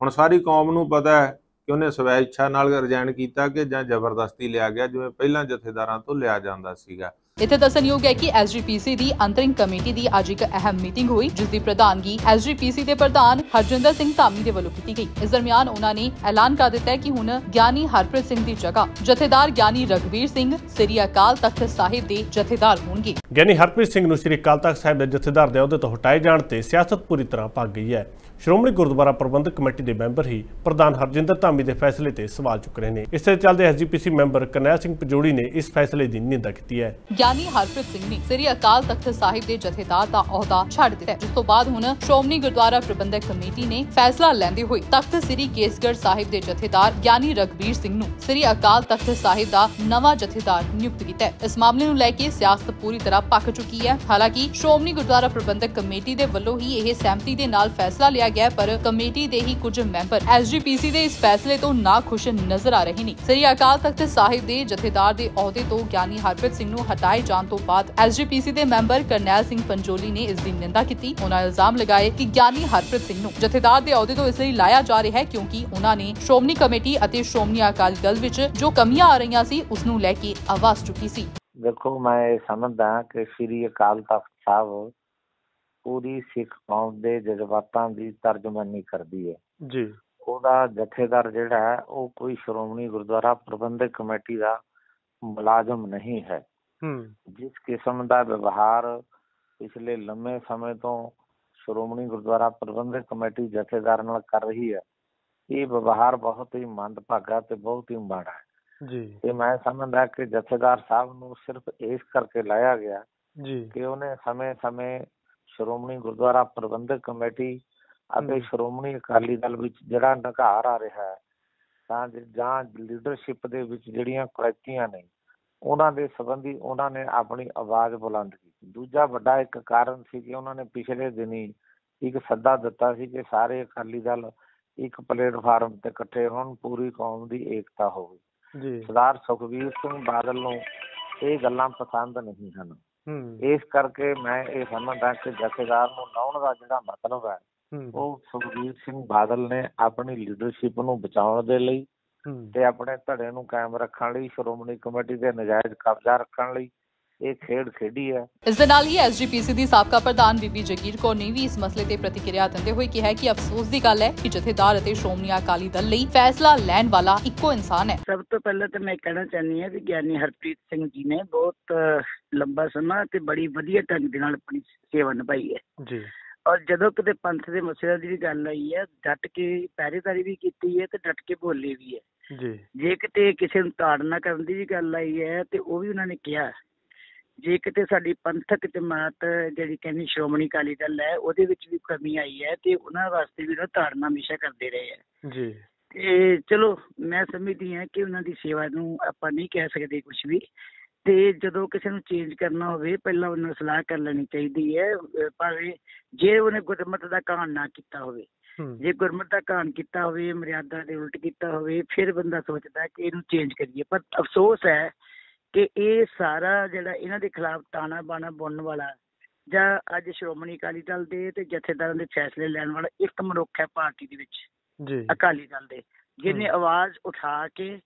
ਹੁਣ ਸਾਰੀ ਕੌਮ ਨੂੰ ਪਤਾ ਹੈ ਕਿ ਉਹਨੇ ਸਵੈ ਇੱਛਾ ਨਾਲ ਰਿਜ਼ਾਈਨ ਕੀਤਾ ਕਿ ਜਾਂ ਜ਼ਬਰਦਸਤੀ ਲਿਆ ਗਿਆ, ਜਿਵੇਂ ਪਹਿਲਾਂ ਜਥੇਦਾਰਾਂ ਤੋਂ ਲਿਆ ਜਾਂਦਾ ਸੀਗਾ। ਇੱਥੇ ਦੱਸਣਯੋਗ ਹੈ ਕਿ ਐਸਜੀਪੀਸੀ ਦੀ ਅੰਤਰਿੰਗ ਕਮੇਟੀ ਦੀ ਅੱਜ ਇੱਕ ਅਹਿਮ ਮੀਟਿੰਗ ਹੋਈ ਜਿਸ ਦੀ ਪ੍ਰਧਾਨਗੀ ਐਸਜੀਪੀਸੀ ਦੇ ਪ੍ਰਧਾਨ ਹਰਜਿੰਦਰ ਸਿੰਘ ਧਾਮੀ ਦੇ ਵੱਲੋਂ ਕੀਤੀ ਗਈ। ਇਸ ਦਰਮਿਆਨ ਉਹਨਾਂ ਨੇ ਐਲਾਨ ਕਰ ਦਿੱਤਾ ਹੈ ਕਿ ਹੁਣ ਗਿਆਨੀ ਹਰਪ੍ਰੀਤ ਸਿੰਘ ਦੀ ਜਗ੍ਹਾ ਜਥੇਦਾਰ ਗਿਆਨੀ ਰਗਵੀਰ ਸਿੰਘ ਸ੍ਰੀ ਅਕਾਲ ਤਖਤ ਸਾਹਿਬ ਦੇ ਜਥੇਦਾਰ ਹੋਣਗੇ। ਗਿਆਨੀ ਹਰਪ੍ਰੀਤ ਸਿੰਘ ਨੂੰ ਸ੍ਰੀ ਅਕਾਲ ਤਖਤ ਸਾਹਿਬ ਦੇ ਜਥੇਦਾਰ ਦੇ ਅਹੁਦੇ ਤੋਂ ਹਟਾਏ ਜਾਣ ਤੇ ਸਿਆਸਤ ਪੂਰੀ ਤਰ੍ਹਾਂ ਭੱਗ ਗਈ ਹੈ। ਸ਼੍ਰੋਮਣੀ ਗੁਰਦੁਆਰਾ ਪ੍ਰਬੰਧਕ ਕਮੇਟੀ ਦੇ ਮੈਂਬਰ ਹੀ ਪ੍ਰਧਾਨ ਹਰਜਿੰਦਰ ਧਾਮੀ ਦੇ ਫੈਸਲੇ ਤੇ ਸਵਾਲ ਚੁੱਕ ਰਹੇ ਨੇ। ਇਸੇ ਚੱਲਦੇ ਐਸਜੀਪੀਸੀ ਮੈਂਬਰ ਕਰਨੈਲ ਸਿੰਘ ਪਜੋੜੀ ਨੇ ਇਸ ਫੈਸਲੇ ਦੀ ਨਿੰਦਾ ਕੀਤੀ ਹੈ। ਗਿਆਨੀ ਹਰਪ੍ਰੀਤ ਸਿੰਘ ਨੇ ਸ੍ਰੀ ਅਕਾਲ ਤਖਤ ਸਾਹਿਬ ਦੇ ਜਥੇਦਾਰ ਦਾ ਅਹੁਦਾ ਛੱਡ ਦਿੱਤਾ। ਜਿਸ ਤੋਂ ਬਾਅਦ ਹੁਣ ਸ਼੍ਰੋਮਣੀ ਗੁਰਦੁਆਰਾ ਪ੍ਰਬੰਧਕ ਕਮੇਟੀ ਨੇ ਫੈਸਲਾ ਲੈਂਦੇ ਹੋਏ ਤਖਤ ਸ੍ਰੀ ਕੇਸਗੜ੍ਹ ਸਾਹਿਬ ਦੇ ਜਥੇਦਾਰ ਗਿਆਨੀ ਰਗਵੀਰ ਸਿੰਘ ਨੂੰ ਸ੍ਰੀ ਅਕਾਲ ਤਖਤ ਸਾਹਿਬ ਦਾ ਨਵਾਂ ਜਥੇਦਾਰ ਨਿਯੁਕਤ ਕੀਤਾ ਇਸ ਮਾਮਲੇ ਨੂੰ ਲੈ ਕੇ ਸਿਆਸਤ ਪੂਰੀ ਤਰ੍ਹਾਂ ਪੱਕ ਚੁੱਕੀ ਹੈ। ਹਾਲਾਂਕਿ ਸ਼੍ਰੋਮਣੀ ਗੁਰਦੁਆਰਾ ਪ੍ਰਬੰਧਕ ਕਮੇਟੀ ਦੇ ਵੱਲੋਂ ਹੀ ਇਹ ਸਹਿਮਤੀ ਦੇ ਨਾਲ ਫੈਸਲਾ ਲਿਆ ਗਿਆ, ਪਰ ਕਮੇਟੀ ਦੇ ਹੀ ਕੁਝ ਮੈਂਬਰ ਐਸਜੀਪੀਸੀ ਦੇ ਇਸ ਫੈਸਲੇ ਤੋਂ ਨਾ ਖੁਸ਼ ਨਜ਼ਰ ਆ ਰਹੇ ਨੇ। ਸ੍ਰੀ ਅਕਾਲ ਤਖਤ ਸਾਹਿਬ ਦੇ ਜਥੇਦਾਰ ਦੇ ਅਹੁਦੇ ਤੋਂ ਗਿਆਨੀ ਹਰਪ੍ਰੀਤ ਸਿੰਘ ਨੂੰ ਹਟਾਏ ਜਾਣ ਤੋਂ ਬਾਅਦ ਐਸਜੀਪੀਸੀ ਦੇ ਮੈਂਬਰ ਕਰਨੈਲ ਸਿੰਘ ਪੰਜੋਲੀ ਨੇ ਇਸ ਦੀ ਨਿੰਦਾ ਕੀਤੀ। ਉਹਨਾਂ ਇਲਜ਼ਾਮ ਲਗਾਏ ਕਿ ਗਿਆਨੀ ਹਰਪ੍ਰੀਤ ਸਿੰਘ ਨੂੰ ਜਥੇਦਾਰ ਦੇ ਅਹੁਦੇ ਤੋਂ ਇਸ ਲਈ ਲਾਇਆ ਜਾ ਰਿਹਾ ਹੈ ਕਿਉਂਕਿ ਉਹਨਾਂ ਨੇ ਸ਼੍ਰੋਮਣੀ ਕਮੇਟੀ ਅਤੇ ਸ਼੍ਰੋਮਣੀ ਅਕਾਲੀ ਦਲ ਵਿੱਚ ਜੋ ਕਮੀਆਂ ਆ ਰਹੀਆਂ ਸੀ ਉਸ ਨੂੰ ਲੈ ਕੇ ਆਵਾਜ਼ ਚੁੱਕੀ ਸੀ। ਦੇਖੋ ਮੈਂ ਸਮਝਦਾ ਕਿ ਸ੍ਰੀ ਅਕਾਲ ਤਖਤ ਸਾਹਿਬ ਪੂਰੀ ਸਿੱਖ ਕੌਮ ਦੇ ਜਜ਼ਬਾਤਾਂ ਦੀ ਤਰਜਮਾਨੀ ਕਰਦੀ ਹੈ। ਜੀ। ਉਹਦਾ ਜਥੇਦਾਰ ਜਿਹੜਾ ਹੈ ਉਹ ਕੋਈ ਸ਼੍ਰੋਮਣੀ ਗੁਰਦੁਆਰਾ ਪ੍ਰਬੰਧਕ ਕਮੇਟੀ ਦਾ ਮੁਲਾਜ਼ਮ ਨਹੀਂ ਹੂੰ। ਜਿਸ ਕਿਸਮ ਦਾ ਵਿਵਹਾਰ ਪਿਛਲੇ ਲੰਮੇ ਸਮੇਂ ਤੋਂ ਸ਼੍ਰੋਮਣੀ ਗੁਰਦੁਆਰਾ ਪ੍ਰਬੰਧਕ ਕਮੇਟੀ ਜਥੇਦਾਰ ਨਾਲ ਕਰ ਰਹੀ ਹੈ ਇਹ ਵਿਵਹਾਰ ਬਹੁਤ ਹੀ ਮੰਦਭਾਗਾ ਤੇ ਬਹੁਤ ਹੀ ਮਾੜਾ ਹੈ। ਜੀ। ਤੇ ਮੈਂ ਸਮਝਦਾ ਕਿ ਜਥੇਦਾਰ ਸਾਹਿਬ ਨੂੰ ਸਿਰਫ ਇਸ ਕਰਕੇ ਲਾਇਆ ਗਿਆ ਜੀ। ਕਿ ਉਹਨੇ ਸਮੇਂ-ਸਮੇਂ ਸ਼੍ਰੋਮਣੀ ਗੁਰਦੁਆਰਾ ਪ੍ਰਬੰਧਕ ਕਮੇਟੀ ਅਤੇ। ਸ਼੍ਰੋਮਣੀ ਅਕਾਲੀ ਦਲ ਵਿੱਚ ਜਿਹੜਾ ਨਕਾਰ ਆ ਰਿਹਾ ਹੈ ਤਾਂ ਜ- ਜਾਂ ਲੀਡਰਸ਼ਿਪ ਦੇ ਵਿੱਚ ਜਿਹੜੀਆਂ ਕੁਰੈਤੀਆਂ ਨੇ ਉਹਨਾਂ ਦੇ ਸੰਬੰਧੀ ਉਹਨਾਂ ਨੇ ਆਪਣੀ ਆਵਾਜ਼ ਬੁਲੰਦ ਕੀਤੀ। ਦੂਜਾ ਵੱਡਾ ਇੱਕ ਕਾਰਨ ਸੀ ਕਿ ਉਹਨਾਂ ਨੇ ਪਿਛਲੇ ਦਿਨੀ ਇੱਕ ਸੱਦਾ ਦਿੱਤਾ ਸੀ ਕਿ ਸਾਰੇ ਅਕਾਲੀ ਦਲ ਇੱਕ ਪਲੇਟਫਾਰਮ ਤੇ ਇਕੱਠੇ ਹੋਣ ਪੂਰੀ ਕੌਮ ਦੀ ਏਕਤਾ ਹੋਵੇ। ਜੀ। ਸਰਦਾਰ ਸੁਖਬੀਰ ਸਿੰਘ ਬਾਦਲ ਨੂੰ ਇਹ ਗੱਲਾਂ ਪਸੰਦ ਨਹੀਂ ਹਨ। ਇਸ ਕਰਕੇ ਮੈਂ ਇਹ ਸਮਝਦਾ ਕਿ ਜਥੇਦਾਰ ਨੂੰ ਲਾਉਣ ਦਾ ਜਿਹੜਾ ਮਤਲਬ ਹੈ ਹੂੰ। ਉਹ ਸੁਖਬੀਰ ਸਿੰਘ ਬਾਦਲ ਨੇ ਆਪਣੀ ਲੀਡਰਸ਼ਿਪ ਨੂੰ ਬਚਾਉਣ ਦੇ ਲਈ ਤੇ ਆਪਣੇ ਧੜੇ ਨੂੰ ਕਾਇਮ ਰੱਖਣ ਲਈ ਸ਼੍ਰੋਮਣੀ ਕਮੇਟੀ ਦੇ ਨਜਾਇਜ਼ ਕਬਜ਼ਾ ਰੱਖਣ ਲਈ ਇਹ ਖੇਡ ਖੇਡੀ ਹੈ। ਇਸ ਦੇ ਨਾਲ ਹੀ ਐਸਜੀਪੀਸੀ ਦੀ ਸਾਬਕਾ ਪ੍ਰਧਾਨ ਬੀਬੀ ਜਗੀਰ ਕੌਰ ਨੇ ਵੀ ਇਸ ਮਸਲੇ ਤੇ ਪ੍ਰਤੀਕਿਰਿਆ ਦਿੰਦੇ ਹੋਏ ਕਿਹਾ ਕਿ ਅਫਸੋਸ ਦੀ ਗੱਲ ਹੈ ਕਿ ਜਥੇਦਾਰ ਅਤੇ ਸ਼੍ਰੋਮਣੀ ਅਕਾਲੀ ਦਲ ਲਈ ਫੈਸਲਾ ਲੈਣ ਵਾਲਾ ਇੱਕੋ ਇਨਸਾਨ ਹੈ। ਸਭ ਤੋਂ ਪਹਿਲਾਂ ਤਾਂ ਮੈਂ ਕਹਿਣਾ ਚਾਹੁੰਦੀ ਹਾਂ ਕਿ ਗਿਆਨੀ ਹਰਪ੍ਰੀਤ ਸਿੰਘ ਜੀ ਨੇ ਬਹੁਤ ਲੰਬਾ ਸਮਾਂ ਤੇ ਬੜੀ ਵਧੀਆ ਢੰਗ ਦੇ ਨਾਲ ਆਪਣੀ ਸੇਵਾ ਨਿਭਾਈ ਹੈ। ਜੀ। ਔਰ ਜਦੋਂ ਕਿਤੇ ਪੰਥ ਦੇ ਮਸਲਿਆਂ ਦੀ ਵੀ ਗੱਲ ਆਈ ਹੈ ਡਟ ਕੇ ਪਹਿਰੇਦਾਰੀ ਵੀ ਕੀਤੀ ਹੈ ਤੇ ਡਟ ਕੇ ਬੋਲੇ ਵੀ ਹੈ। ਜੀ। ਜੇ ਕਿਤੇ ਕਿਸੇ ਨੂੰ ਤਾੜਨਾ ਕਰਨ ਦੀ ਵੀ ਗੱਲ ਆਈ ਹੈ ਤੇ ਉਹ ਵੀ ਉਹਨਾਂ ਨੇ ਕਿਹਾ। ਜੇ ਕਿਤੇ ਸਾਡੀ ਪੰਥਕ ਜਮਾਤ ਜਿਹੜੀ ਕਹਿੰਦੀ ਸ਼੍ਰੋਮਣੀ ਅਕਾਲੀ ਦਲ ਹੈ ਉਹਦੇ ਵਿੱਚ ਵੀ ਕਮੀ ਆਈ ਹੈ ਤੇ ਉਹਨਾਂ ਵਾਸਤੇ ਵੀ ਉਹ ਤਾੜਨਾ ਹਮੇਸ਼ਾ ਕਰਦੇ ਰਹੇ ਹੈ। ਜੀ। ਤੇ ਚਲੋ ਮੈਂ ਸਮਝਦੀ ਹਾਂ ਕਿ ਉਹਨਾਂ ਦੀ ਸੇਵਾ ਨੂੰ ਆਪਾਂ ਨਹੀਂ ਕਹਿ ਸਕਦੇ ਕੁਝ ਵੀ। ਤੇ ਜਦੋਂ ਕਿਸੇ ਨੂੰ ਚੇਂਜ ਕਰਨਾ ਹੋਵੇ ਪਹਿਲਾਂ ਉਹਨਾਂ ਨਾਲ ਸਲਾਹ ਕਰ ਲੈਣੀ ਚਾਹੀਦੀ ਹੈ ਭਾਵੇਂ ਜੇ ਉਹਨੇ ਗੁਰਮਤ ਦਾ ਕਾਣ ਨਾ ਕੀਤਾ ਹੋਵੇ। ਜੇ ਗੁਰਮਤ ਦਾ ਕਾਣ ਕੀਤਾ ਹੋਵੇ ਮਰਿਆਦਾ ਦੇ ਉਲਟ ਕੀਤਾ ਹੋਵੇ ਫਿਰ ਬੰਦਾ ਸੋਚਦਾ ਕਿ ਇਹਨੂੰ ਚੇਂਜ ਕਰੀਏ। ਪਰ ਅਫਸੋਸ ਹੈ ਕਿ ਇਹ ਸਾਰਾ ਜਿਹੜਾ ਇਹਨਾਂ ਦੇ ਖਿਲਾਫ ਤਾਣਾ ਬਾਣਾ ਬੁਣਨ ਵਾਲਾ ਜਾਂ ਅੱਜ ਸ਼੍ਰੋਮਣੀ ਅਕਾਲੀ ਦਲ ਦੇ ਤੇ ਜਥੇਦਾਰਾਂ ਦੇ ਫੈਸਲੇ ਲੈਣ ਵਾਲਾ ਇੱਕ ਮਨੁੱਖ ਹੈ ਪਾਰਟੀ ਦੇ ਵਿੱਚ ਜੀ। ਅਕਾਲੀ ਦਲ ਦੇ ਜਿਹਨੇ ਆਵਾਜ਼ ਉਠਾ ਕੇ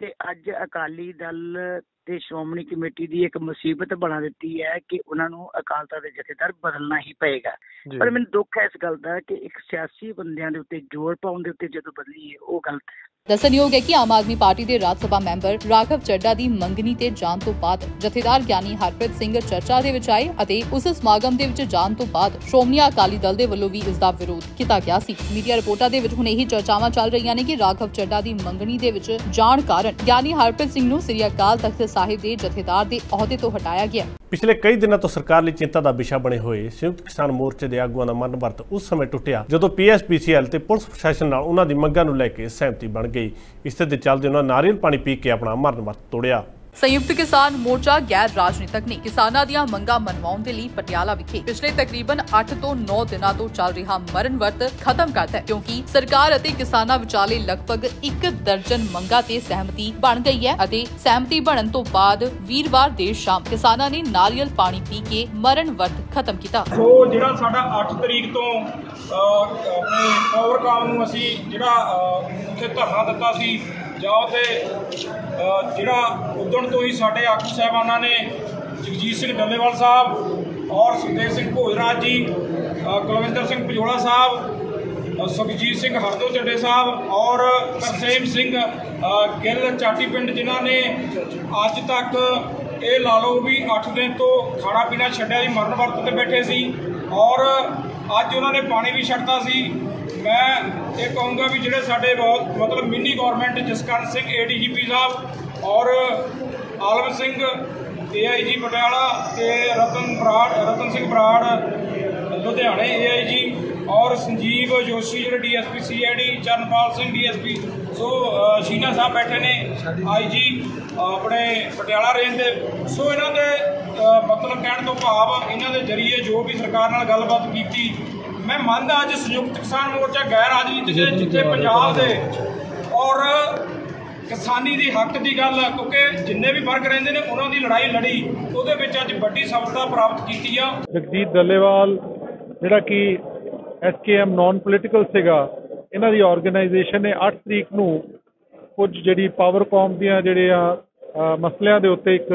ਤੇ ਅੱਜ ਅਕਾਲੀ ਦਲ ਤੇ ਸ਼੍ਰੋਮਣੀ ਕਮੇਟੀ ਦੀ ਇੱਕ ਮੁਸੀਬਤ ਬਣਾ ਦਿੱਤੀ ਹੈ ਕਿ ਉਹਨਾਂ ਨੂੰ ਅਕਾਲ ਤਖਤ ਦੇ ਜਥੇਦਾਰ ਬਦਲਣਾ ਹੀ ਪਏਗਾ। ਪਰ ਮੈਨੂੰ ਦੁੱਖ ਹੈ ਇਸ ਗੱਲ ਦਾ ਕਿ ਇੱਕ ਸਿਆਸੀ ਬੰਦਿਆਂ ਦੇ ਉੱਤੇ ਜ਼ੋਰ ਪਾਉਣ ਦੇ ਉੱਤੇ ਜਦੋਂ ਬਦਲੀ ਹੈ ਉਹ ਗਲਤ ਹੈ। ਦੱਸਣਯੋਗ ਹੈ ਕਿ ਆਮ ਆਦਮੀ ਪਾਰਟੀ ਦੇ ਰਾਜ ਸਭਾ ਮੈਂਬਰ ਰਾਘਵ ਚੱਡਾ ਦੀ ਮੰਗਣੀ ਤੇ ਜਾਣ ਤੋਂ ਬਾਅਦ ਜਥੇਦਾਰ ਗਿਆਨੀ ਹਰਪ੍ਰੀਤ ਸਿੰਘ ਚਰਚਾ ਦੇ ਵਿੱਚ ਆਏ ਅਤੇ ਉਸ ਸਮਾਗਮ ਦੇ ਵਿੱਚ ਜਾਣ ਤੋਂ ਬਾਅਦ ਸ਼੍ਰੋਮਣੀ ਅਕਾਲੀ ਦਲ ਦੇ ਵੱਲੋਂ ਵੀ ਇਸ ਦਾ ਵਿਰੋਧ ਕੀਤਾ ਗਿਆ ਸੀ। ਮੀਡੀਆ ਰਿਪੋਰਟਾਂ ਦੇ ਵਿੱਚ ਹੁਣ ਇਹੀ ਚਰਚਾਵਾਂ ਚੱਲ ਰਹੀਆਂ ਨੇ ਕਿ ਰਾਘਵ ਚੱਡਾ ਦੀ ਮੰਗਣੀ ਦੇ ਵਿੱਚ ਜਾਣ ਕਾਰਨ ਗਿਆਨੀ ਹਰਪ੍ਰੀਤ ਸਿੰਘ ਨੂੰ ਸ੍ਰੀ ਅਕਾਲ ਤਖਤ ਸਾਹਿਬ ਦੇ ਜਥੇਦਾਰ ਦੇ ਅਹੁਦੇ ਤੋਂ ਹਟਾਇਆ ਗਿਆ। ਪਿਛਲੇ ਕਈ ਦਿਨਾਂ ਤੋਂ ਸਰਕਾਰ ਲਈ ਚਿੰਤਾ ਦਾ ਵਿਸ਼ਾ ਬਣੇ ਹੋਏ ਸੰਯੁਕਤ ਕਿਸਾਨ ਮੋਰਚੇ ਦੇ ਆਗੂਆਂ ਦਾ ਮਨ ਵਰਤ ਉਸ ਸਮੇਂ ਟੁੱਟਿਆ ਜਦੋਂ ਪੀਐਸਪੀਸੀਐਲ ਤੇ ਪੁਲਿਸ ਪ੍ਰਸ਼ਾਸਨ ਨਾਲ ਉਹਨਾਂ ਦੀ ਮੰਗਾਂ ਨੂੰ ਲੈ ਕੇ ਸਹਿਮਤੀ ਬਣ ਗਈ। ਇਸ ਦੇ ਚੱਲਦੇ ਉਹਨਾਂ ਨਾਰੀਅਲ ਪਾਣੀ ਪੀ ਕੇ ਆਪਣਾ ਮਰਨ ਵਰਤ ਤੋੜਿਆ। ਸੰਯੁਕਤ ਕਿਸਾਨ ਮੋਰਚਾ ਗੈਰ ਰਾਜਨੀਤਿਕ ਨੇ ਕਿਸਾਨਾਂ ਦੀਆਂ ਮੰਗਾਂ ਮਨਵਾਉਣ ਦੇ ਲਈ ਪਟਿਆਲਾ ਵਿਖੇ ਪਿਛਲੇ ਤਕਰੀਬਨ 8 ਤੋਂ 9 ਦਿਨਾਂ ਤੋਂ ਚੱਲ ਰਿਹਾ ਮਰਨ ਵਰਤ ਖਤਮ ਕਰਤਾ ਹੈ, ਕਿਉਂਕਿ ਸਰਕਾਰ ਅਤੇ ਕਿਸਾਨਾਂ ਵਿਚਾਲੇ ਲਗਭਗ 1 ਦਰਜਨ ਮੰਗਾਂ ਤੇ ਸਹਿਮਤੀ ਬਣ ਗਈ ਹੈ ਅਤੇ ਸਹਿਮਤੀ ਬਣਨ ਤੋਂ ਬਾਅਦ ਵੀਰਵਾਰ ਦੇਰ ਸ਼ਾਮ ਕਿਸਾਨਾਂ ਨੇ ਨਾਰੀਅਲ ਪਾਣੀ ਪੀ ਕੇ ਮਰਨ ਵਰਤ ਖਤਮ ਕੀਤਾ। ਸੋ ਜਿਹੜਾ ਸਾਡਾ 8 ਤਰੀਕ ਤੋਂ ਆਪਣੇ ਪਾਵਰਕਾਮ ਨੂੰ ਅਸੀਂ ਜਿਹੜਾ ਉੱਥੇ ਧਰਨਾ ਦਿੱਤਾ ਸੀ ਜਾਓ ਉਹਤੇ ਜਿਹੜਾ ਉਦਣ ਤੋਂ ਹੀ ਸਾਡੇ ਆਗੂ ਸਾਹਿਬਾਨਾਂ ਨੇ ਜਗਜੀਤ ਸਿੰਘ ਡੱਲੇਵਾਲ ਸਾਹਿਬ ਔਰ ਸੁਖਦੇਵ ਸਿੰਘ ਭੋਜਰਾਜ ਜੀ ਕੁਲਵਿੰਦਰ ਸਿੰਘ ਪਜੋਲਾ ਸਾਹਿਬ ਸੁਖਜੀਤ ਸਿੰਘ ਹਰਦੋ ਚੱਡੇ ਸਾਹਿਬ ਔਰ ਤਰਸੇਮ ਸਿੰਘ ਗਿੱਲ ਚਾਟੀ ਪਿੰਡ ਜਿਨ੍ਹਾਂ ਨੇ ਅੱਜ ਤੱਕ ਇਹ ਲਾ ਲਓ ਵੀ 8 ਦਿਨ ਤੋਂ ਖਾਣਾ ਪੀਣਾ ਛੱਡਿਆ ਜੀ, ਮਰਨ ਵਰਤ ਤੇ ਬੈਠੇ ਸੀ ਔਰ ਅੱਜ ਉਹਨਾਂ ਨੇ ਪਾਣੀ ਵੀ ਛੱਡਤਾ ਸੀ। ਮੈਂ ਇਹ ਕਹੂੰਗਾ ਵੀ ਜਿਹੜੇ ਸਾਡੇ ਬਹੁਤ, ਮਤਲਬ mini government Jaskaran Singh ADGP sahib ਔਰ ਆਲਮ ਸਿੰਘ ਏਆਈਜੀ ਪਟਿਆਲਾ ਤੇ ਰਤਨ ਬਰਾੜ ਰਤਨ ਸਿੰਘ ਬਰਾੜ ਲੁਧਿਆਣੇ ਏਆਈਜੀ ਔਰ ਸੰਜੀਵ ਜੋਸ਼ੀ ਜਿਹੜੇ DSP CID Charanpal Singh DSP ਸੋ ਸ਼ੀਨਾ ਸਾਹਿਬ ਬੈਠੇ ਨੇ ਆਈਜੀ ਆਪਣੇ ਪਟਿਆਲਾ ਰੇਂਜ ਦੇ। ਸੋ ਇਹਨਾਂ ਦੇ ਮਤਲਬ ਕਹਿਣ ਤੋਂ ਭਾਵ ਇਹਨਾਂ ਦੇ ਜਰੀਏ ਜੋ ਵੀ ਸਰਕਾਰ ਨਾਲ ਗੱਲਬਾਤ ਕੀਤੀ ਮੈਂ ਮੰਨਦਾ ਅੱਜ ਸੰਯੁਕਤ ਕਿਸਾਨ ਮੋਰਚਾ ਗੈਰ ਰਾਜਨੀਤਿਕ ਜਿੱਥੇ ਪੰਜਾਬ ਦੇ। ਔਰ ਕਿਸਾਨੀ ਦੀ ਹੱਕ ਦੀ ਗੱਲ ਆ, ਕਿਉਂਕਿ ਜਿੰਨੇ ਵੀ ਵਰਗ ਰਹਿੰਦੇ ਨੇ ਉਹਨਾਂ ਦੀ ਲੜਾਈ ਲੜੀ ਉਹਦੇ ਵਿੱਚ ਅੱਜ ਵੱਡੀ ਸਫਲਤਾ ਪ੍ਰਾਪਤ ਕੀਤੀ ਆ। ਜਗਜੀਤ ਦੱਲੇਵਾਲ ਜਿਹੜਾ ਕਿ ਐਸਕੇਐਮ ਨਾਨ ਪੋਲੀਟੀਕਲ ਸੀਗਾ ਇਹਨਾਂ ਦੀ ਆਰਗੇਨਾਈਜੇਸ਼ਨ ਨੇ 8 ਤਰੀਕ ਨੂੰ ਕੁਝ ਜਿਹੜੀ ਪਾਵਰਕੌਮ ਦੀਆਂ ਜਿਹੜੇ ਆ ਮਸਲਿਆਂ ਦੇ ਉੱਤੇ ਇੱਕ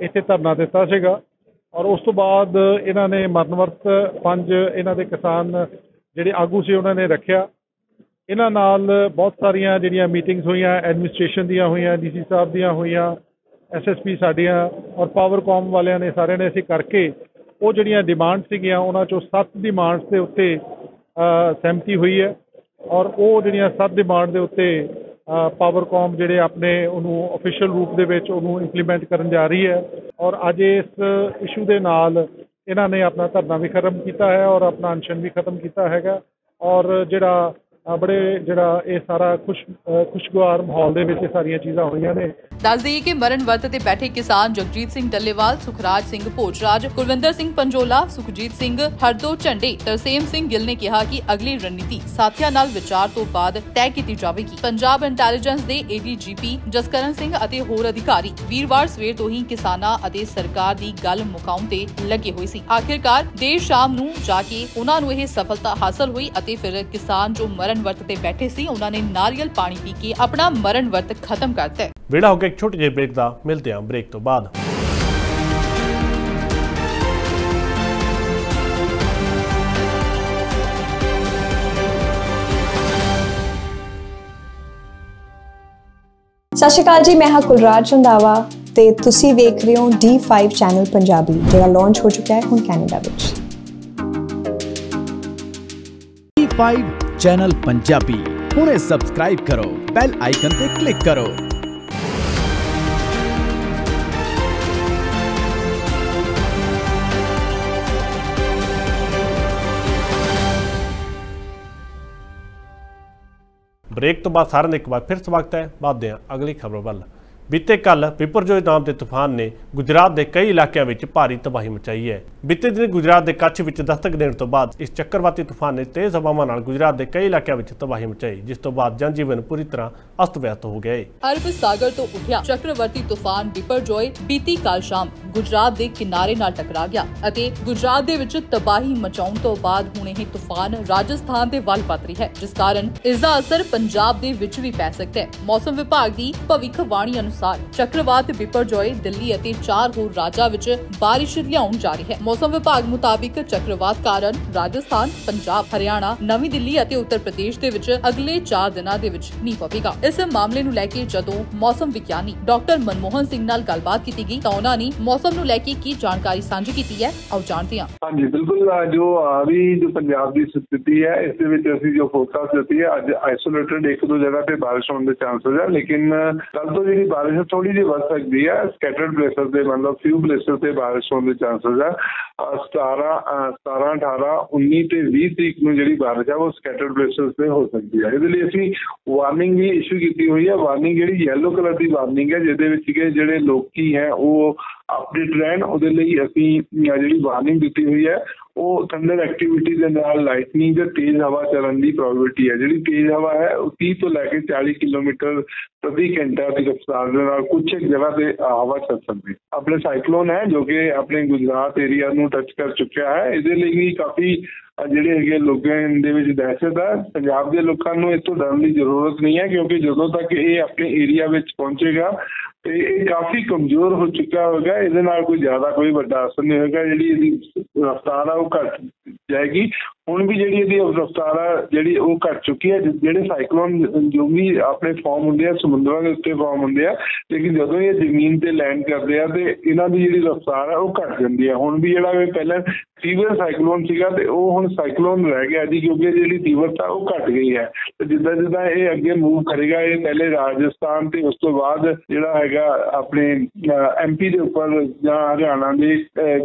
ਇੱਥੇ ਧਰਨਾ ਦਿੱਤਾ ਸੀਗਾ। ਔਰ ਉਸ ਤੋਂ ਬਾਅਦ ਇਹਨਾਂ ਨੇ ਮਰਨਵਰਤ ਪੰਜ, ਇਹਨਾਂ ਦੇ ਕਿਸਾਨ ਜਿਹੜੇ ਆਗੂ ਸੀ, ਉਹਨਾਂ ਨੇ ਰੱਖਿਆ। ਇਹਨਾਂ ਨਾਲ ਬਹੁਤ ਸਾਰੀਆਂ ਜਿਹੜੀਆਂ ਮੀਟਿੰਗਸ ਹੋਈਆਂ, ਐਡਮਿਨਿਸਟ੍ਰੇਸ਼ਨ ਦੀਆਂ ਹੋਈਆਂ, ਡੀਸੀ ਸਾਹਿਬ ਦੀਆਂ ਹੋਈਆਂ ਐਸਐਸਪੀ ਸਾਡੀਆਂ ਔਰ ਪਾਵਰਕਾਮ ਵਾਲਿਆਂ ਨੇ ਸਾਰਿਆਂ ਨੇ ਅਸੀਂ ਕਰਕੇ ਉਹ ਜਿਹੜੀਆਂ ਡਿਮਾਂਡ ਸੀਗੀਆਂ, ਉਹਨਾਂ ਚੋਂ 7 ਡਿਮਾਂਡਸ ਦੇ ਉੱਤੇ ਸਹਿਮਤੀ ਹੋਈ ਹੈ। ਔਰ ਉਹ ਜਿਹੜੀਆਂ 7 ਡਿਮਾਂਡ ਦੇ ਉੱਤੇ ਪਾਵਰਕੌਮ ਜਿਹੜੇ ਆਪਣੇ ਉਹਨੂੰ ਅਫੀਸ਼ੀਅਲ ਰੂਪ ਦੇ ਵਿੱਚ ਉਹਨੂੰ ਇੰਪਲੀਮੈਂਟ ਕਰਨ ਜਾ ਰਹੀ ਹੈ ਔਰ ਅੱਜ ਇਸ ਇਸ਼ੂ ਦੇ ਨਾਲ ਇਹਨਾਂ ਨੇ ਆਪਣਾ ਧਰਨਾ ਵੀ ਖਤਮ ਕੀਤਾ ਹੈ ਔਰ ਆਪਣਾ ਅਨਸ਼ਨ ਵੀ ਖਤਮ ਕੀਤਾ ਹੈਗਾ ਔਰ ਜਿਹੜਾ ਬੜੇ ਜਿਹੜਾ ਇਹ ਸਾਰਾ ਖੁਸ਼ ਖੁਸ਼ਗਵਾਰ ਮਾਹੌਲ ਦੇ ਵਿੱਚ ਇਹ ਸਾਰੀਆਂ ਚੀਜ਼ਾਂ ਹੋਈਆਂ ਨੇ। ਦੱਸ ਦੇਈਏ ਕਿ ਮਰਨ ਵਰਤ ਤੇ ਬੈਠੇ ਕਿਸਾਨ ਜਗਜੀਤ ਸਿੰਘ ਡੱਲੇਵਾਲ, ਸੁਖਰਾਜ ਸਿੰਘ ਭੋਜਰਾਜ, ਕੁਲਵਿੰਦਰ ਸਿੰਘ ਪੰਜੋਲਾ, ਸੁਖਜੀਤ ਸਿੰਘ ਹਰਦੋ ਝੰਡੇ, ਤਰਸੇਮ ਸਿੰਘ ਗਿੱਲ ਨੇ ਕਿਹਾ ਕਿ ਅਗਲੀ ਰਣਨੀਤੀ ਸਾਥੀਆਂ ਨਾਲ ਵਿਚਾਰ ਤੋਂ ਬਾਅਦ ਤੈਅ ਕੀਤੀ ਜਾਵੇਗੀ। ਪੰਜਾਬ ਇੰਟੈਲੀਜੈਂਸ ਦੇ ਏਡੀਜੀਪੀ ਜਸਕਰਨ ਸਿੰਘ ਅਤੇ ਹੋਰ ਅਧਿਕਾਰੀ ਵੀਰਵਾਰ ਸਵੇਰ ਤੋਂ ਹੀ ਕਿਸਾਨਾਂ ਅਤੇ ਸਰਕਾਰ ਦੀ ਗੱਲ ਮੁਕਾਉਣ ਤੇ ਲੱਗੇ ਹੋਏ ਸੀ। ਆਖਿਰਕਾਰ ਦੇਰ ਸ਼ਾਮ ਨੂੰ ਜਾ ਕੇ ਉਹਨਾਂ ਨੂੰ ਇਹ ਸਫਲਤਾ ਹਾਸਲ ਹੋਈ ਅਤੇ ਫਿਰ ਕਿਸਾਨ ਜੋ ਮਰਨ ਮਰਨ ਵਰਤ ਤੇ ਬੈਠੇ ਸੀ ਉਹਨਾਂ ਨੇ ਨਾਰੀਅਲ ਪਾਣੀ ਪੀ ਕੇ ਆਪਣਾ ਮਰਨ ਵਰਤ ਖਤਮ ਕਰ ਦਿੱਤਾ। ਵੇਲਾ ਹੋ ਗਿਆ ਇੱਕ ਛੋਟੇ ਜਿਹੇ ਬ੍ਰੇਕ ਦਾ ਮਿਲਦੇ ਹਾਂ ਬ੍ਰੇਕ ਤੋਂ ਬਾਅਦ। ਸਤਿ ਸ਼੍ਰੀ ਅਕਾਲ ਜੀ ਮੈਂ ਹਾਂ ਕੁਲਰਾਜ ਰੰਧਾਵਾ ਤੇ ਤੁਸੀਂ ਵੇਖ ਰਹੇ ਹੋ D5 ਚੈਨਲ ਪੰਜਾਬੀ ਜਿਹੜਾ ਲਾਂਚ ਹੋ ਚੁੱਕਾ ਹੈ ਹੁਣ ਕੈਨੇਡਾ ਵਿੱਚ। D5 ਚੈਨਲ ਪੰਜਾਬੀ ਹੁਣੇ ਸਬਸਕ੍ਰਾਈਬ ਕਰੋ ਬੈਲ ਆਈਕਨ ਤੇ ਕਲਿੱਕ ਕਰੋ ਬ੍ਰੇਕ ਤੋਂ ਬਾਅਦ ਸਾਰਿਆਂ ਦਾ ਇੱਕ ਵਾਰ ਫਿਰ ਸਵਾਗਤ ਹੈ ਬਾਅਦ ਹਾਂ ਅਗਲੀ ਖਬਰ ਵੱਲ ਬੀਤੇ ਕੱਲ ਪਿਪਰਜੋਏ ਨਾਮ ਦੇ ਤੂਫਾਨ ਨੇ ਗੁਜਰਾਤ ਦੇ ਕਈ ਇਲਾਕਿਆਂ ਵਿੱਚ ਭਾਰੀ ਤਬਾਹੀ ਮਚਾਈ ਹੈ। ਬੀਤੇ ਦਿਨ ਗੁਜਰਾਤ ਦੇ ਕੱਛ ਵਿੱਚ ਦਸਤਕ ਦੇਣ ਤੋਂ ਬਾਅਦ ਇਸ ਚੱਕਰਵਾਤੀ ਤੂਫਾਨ ਨੇ ਤੇਜ਼ ਹਵਾਵਾਂ ਨਾਲ ਗੁਜਰਾਤ ਦੇ ਕਈ ਇਲਾਕਿਆਂ ਵਿੱਚ ਤਬਾਹੀ ਮਚਾਈ, ਜਿਸ ਤੋਂ ਬਾਅਦ ਜਨਜੀਵਨ ਪੂਰੀ ਤਰ੍ਹਾਂ ਅਸਤ-ਵਿਅਸਤ ਹੋ ਗਿਆ ਹੈ। ਅਰਬ ਸਾਗਰ ਤੋਂ ਉੱਠਿਆ ਚੱਕਰਵਰਤੀ ਤੂਫਾਨ ਬਿਪਰਜੋਏ ਬੀਤੀ ਕੱਲ ਸ਼ਾਮ ਗੁਜਰਾਤ ਦੇ ਕਿਨਾਰੇ ਨਾਲ ਟਕਰਾ ਗਿਆ ਅਤੇ ਗੁਜਰਾਤ ਦੇ ਵਿੱਚ ਤਬਾਹੀ ਮਚਾਉਣ ਤੋਂ ਬਾਅਦ ਹੁਣ ਇਹ ਤੂਫਾਨ ਰਾਜਸਥਾਨ ਦੇ ਵੱਲ ਵੱਧ ਰਹੀ ਹੈ, ਜਿਸ ਕਾਰਨ ਇਸ ਦਾ ਅਸਰ ਪੰਜਾਬ ਦੇ ਵਿੱਚ ਵੀ ਪੈ ਸਕਦਾ ਹੈ। ਮੌਸਮ ਵਿਭਾਗ ਦੀ ਭਵਿੱਖਬਾਣੀ ਅਨੁਸਾਰ ਚੱਕਰਵਾਤ, ਬਿਪਰਜੋਏ, ਦਿੱਲੀ ਅਤੇ ਚਾਰ ਹੋਰ ਰਾਜਾਂ ਵਿੱਚ ਬਾਰਿਸ਼ ਲਿਆਉਣ ਜਾ ਰਹੀ ਹੈ। ਮੌਸਮ ਵਿਭਾਗ ਮੁਤਾਬਿਕ ਚੱਕਰਵਾਤ ਕਾਰਨ ਰਾਜਸਥਾਨ, ਪੰਜਾਬ, ਹਰਿਆਣਾ, ਨਵੀਂ ਦਿੱਲੀ ਅਤੇ ਉੱਤਰ ਪ੍ਰਦੇਸ਼ ਦੇ ਵਿੱਚ ਅਗਲੇ 4 ਦਿਨਾਂ ਦੇ ਵਿੱਚ ਮੀਂਹ ਪਵੇਗਾ। ਇਸ ਮਾਮਲੇ ਨੂੰ ਲੈ ਕੇ ਜਦੋਂ ਮੌਸਮ ਵਿਗਿਆਨੀ ਡਾਕਟਰ ਮਨਮੋਹਨ ਸਿੰਘ ਨਾਲ ਗੱਲਬਾਤ ਕੀਤੀ ਗਈ ਤਾਂ ਉਹਨਾਂ ਨੇ ਮੌਸਮ ਨੂੰ ਲੈ ਕੇ ਕੀ ਜਾਣਕਾਰੀ ਸਾਂਝੀ ਕੀਤੀ ਹੈ, ਆਓ ਜਾਣਦੇ ਹਾਂ। ਹਾਂਜੀ, ਬਿਲਕੁਲ ਜੋ ਆ ਜੋ ਪੰਜਾਬ ਦੀ ਸਥਿਤੀ ਹੈ, ਇਸ ਦੇ ਵਿੱਚ ਅਸੀਂ ਜੋ ਫੋਰਕਾਸਟ ਦਿੱਤੀ ਹੈ, ਅੱਜ ਆਈਸੋਲੇਟਡ ਇੱਕ ਦੋ ਜਗ੍ਹਾ ਤੇ ਬਾਰਿਸ਼ ਹੋਣ ਦੇ ਚਾਂਸਸ ਹੈ, ਲੇਕਿਨ ਕੱਲ ਤੋਂ ਜਿਹੜੀ ਬਾਰਿਸ਼ ਥੋੜੀ ਜਿਹੀ ਵੱਧ ਸਕਦੀ ਹੈ। ਸਕੈਟਰਡ ਪਲੇਸਸ ਤੇ ਮਤਲਬ ਫਿਊ ਪਲੇਸਸ ਤੇ ਬਾਰਿਸ਼ ਹੋਣ ਦੇ ਚਾਂਸਸ ਹੈ 17 17 18 19 ਤੇ 20 ਤਰੀਕ ਨੂੰ ਜਿਹੜੀ ਬਾਰਿਸ਼ ਹੈ ਉਹ ਸਕੈਟਰਡ ਪਲੇਸਸ ਤੇ ਹੋ ਸਕਦੀ ਹੈ ਇਹਦੇ ਲਈ ਅਸੀਂ ਵਾਰਨਿੰਗ ਵੀ ਇਸ਼ੂ ਕੀਤੀ ਹੋਈ ਹੈ ਵਾਰਨਿੰਗ ਜਿਹੜੀ ਯੈਲੋ ਕਲਰ ਦੀ ਵਾਰਨਿੰਗ ਹੈ ਜਿਹਦੇ ਵਿੱਚ ਕਿ ਜਿਹੜੇ ਲੋਕੀ ਹੈ, ਉਹ ਅਪਡੇਟ ਰਹਿਣ। ਉਹਦੇ ਲਈ ਅਸੀਂ ਜਿਹੜੀ ਵਾਰਨਿੰਗ ਦਿੱਤੀ ਹੋਈ ਹੈ ਉਹ ਥੰਡਰ ਐਕਟੀਵਿਟੀ ਦੇ ਨਾਲ ਲਾਈਟਨਿੰਗ ਤੇ ਤੇਜ਼ ਹਵਾ ਚੱਲਣ ਦੀ ਪ੍ਰੋਬੈਬਿਲਿਟੀ ਹੈ ਜਿਹੜੀ ਤੇਜ਼ ਹਵਾ ਹੈ, ਉਹ 30 ਤੋਂ ਲੈ ਕੇ 40 ਕਿਲੋਮੀਟਰ ਪ੍ਰਤੀ ਘੰਟਾ ਦੀ ਰਫ਼ਤਾਰ ਨਾਲ ਕੁਝ ਇੱਕ ਜਗ੍ਹਾ ਤੇ ਹਵਾ ਚੱਲ ਸਕਦੀ ਆਪਣੇ ਸਾਈਕਲੋਨ ਹੈ ਜੋ ਕਿ ਆਪਣੇ ਗੁਜਰਾਤ ਏਰੀਆ ਨੂੰ ਟੱਚ ਕਰ ਚੁੱਕਿਆ ਹੈ। ਇਹਦੇ ਲਈ ਵੀ ਕਾਫੀ ਜਿਹੜੇ ਹੈਗੇ ਲੋਕਾਂ ਦੇ ਵਿੱਚ ਦਹਿਸ਼ਤ ਹੈ। ਪੰਜਾਬ ਦੇ ਲੋਕਾਂ ਨੂੰ ਇਸ ਤੋਂ ਡਰਨ ਦੀ ਜ਼ਰੂਰਤ ਨਹੀਂ ਹੈ ਕਿਉਂਕਿ ਜਦੋਂ ਤੱਕ ਇਹ ਆਪਣੇ ਏਰੀਆ ਵਿੱਚ ਪਹੁੰਚੇਗਾ ਤੇ ਇਹ ਕਾਫੀ ਕਮਜ਼ੋਰ ਹੋ ਚੁੱਕਾ ਹੋਵੇਗਾ। ਇਹਦੇ ਨਾਲ ਕੋਈ ਜ਼ਿਆਦਾ ਕੋਈ ਵੱਡਾ ਅਸਰ ਨਹੀਂ ਹੋਏਗਾ ਜਿਹੜੀ ਇਹਦੀ ਰਫ਼ਤਾਰ ਆ ਉਹ ਘਟ ਜਾਏਗੀ। ਹੁਣ ਵੀ ਜਿਹੜੀ ਇਹਦੀ ਰਫ਼ਤਾਰ ਆ, ਜਿਹੜੀ ਉਹ ਘਟ ਚੁੱਕੀ ਹੈ ਜਿਹੜੇ ਸਾਈਕਲੋਨ ਜੋ ਵੀ ਆਪਣੇ ਫਾਰਮ ਹੁੰਦੇ ਆ, ਸਮੁੰਦਰਾਂ ਦੇ ਉੱਤੇ ਫਾਰਮ ਹੁੰਦੇ ਆ, ਲੇਕਿਨ ਜਦੋਂ ਇਹ ਜ਼ਮੀਨ ਤੇ ਲੈਂਡ ਕਰਦੇ ਆ ਤੇ ਇਹਨਾਂ ਦੀ ਜਿਹੜੀ ਰਫ਼ਤਾਰ ਆ, ਉਹ ਘਟ ਜਾਂਦੀ ਆ। ਹੁਣ ਵੀ ਜਿਹੜਾ ਇਹ ਪਹਿਲਾਂ ਸੀਵਰ ਸਾਈਕਲੋਨ ਸੀਗਾ ਤੇ ਉਹ ਹੁਣ ਸਾਈਕਲੋਨ ਰਹਿ ਗਿਆ ਜੀ, ਕਿਉਂਕਿ ਜਿਹੜੀ ਤੀਵਰਤਾ ਉਹ ਘਟ ਗਈ ਹੈ। ਤੇ ਜਿੱਦਾਂ ਜਿੱਦਾਂ ਇਹ ਅੱਗੇ ਮੂਵ ਕਰੇਗਾ, ਇਹ ਪਹਿਲੇ ਰਾਜਸਥਾਨ ਤੇ ਉਸ ਤੋਂ ਬਾਅਦ ਜਿਹੜਾ ਹੈਗਾ ਆਪਣੇ ਐਮਪੀ ਦੇ ਉੱਪਰ ਜਾਂ ਹਰਿਆਣਾ ਦੇ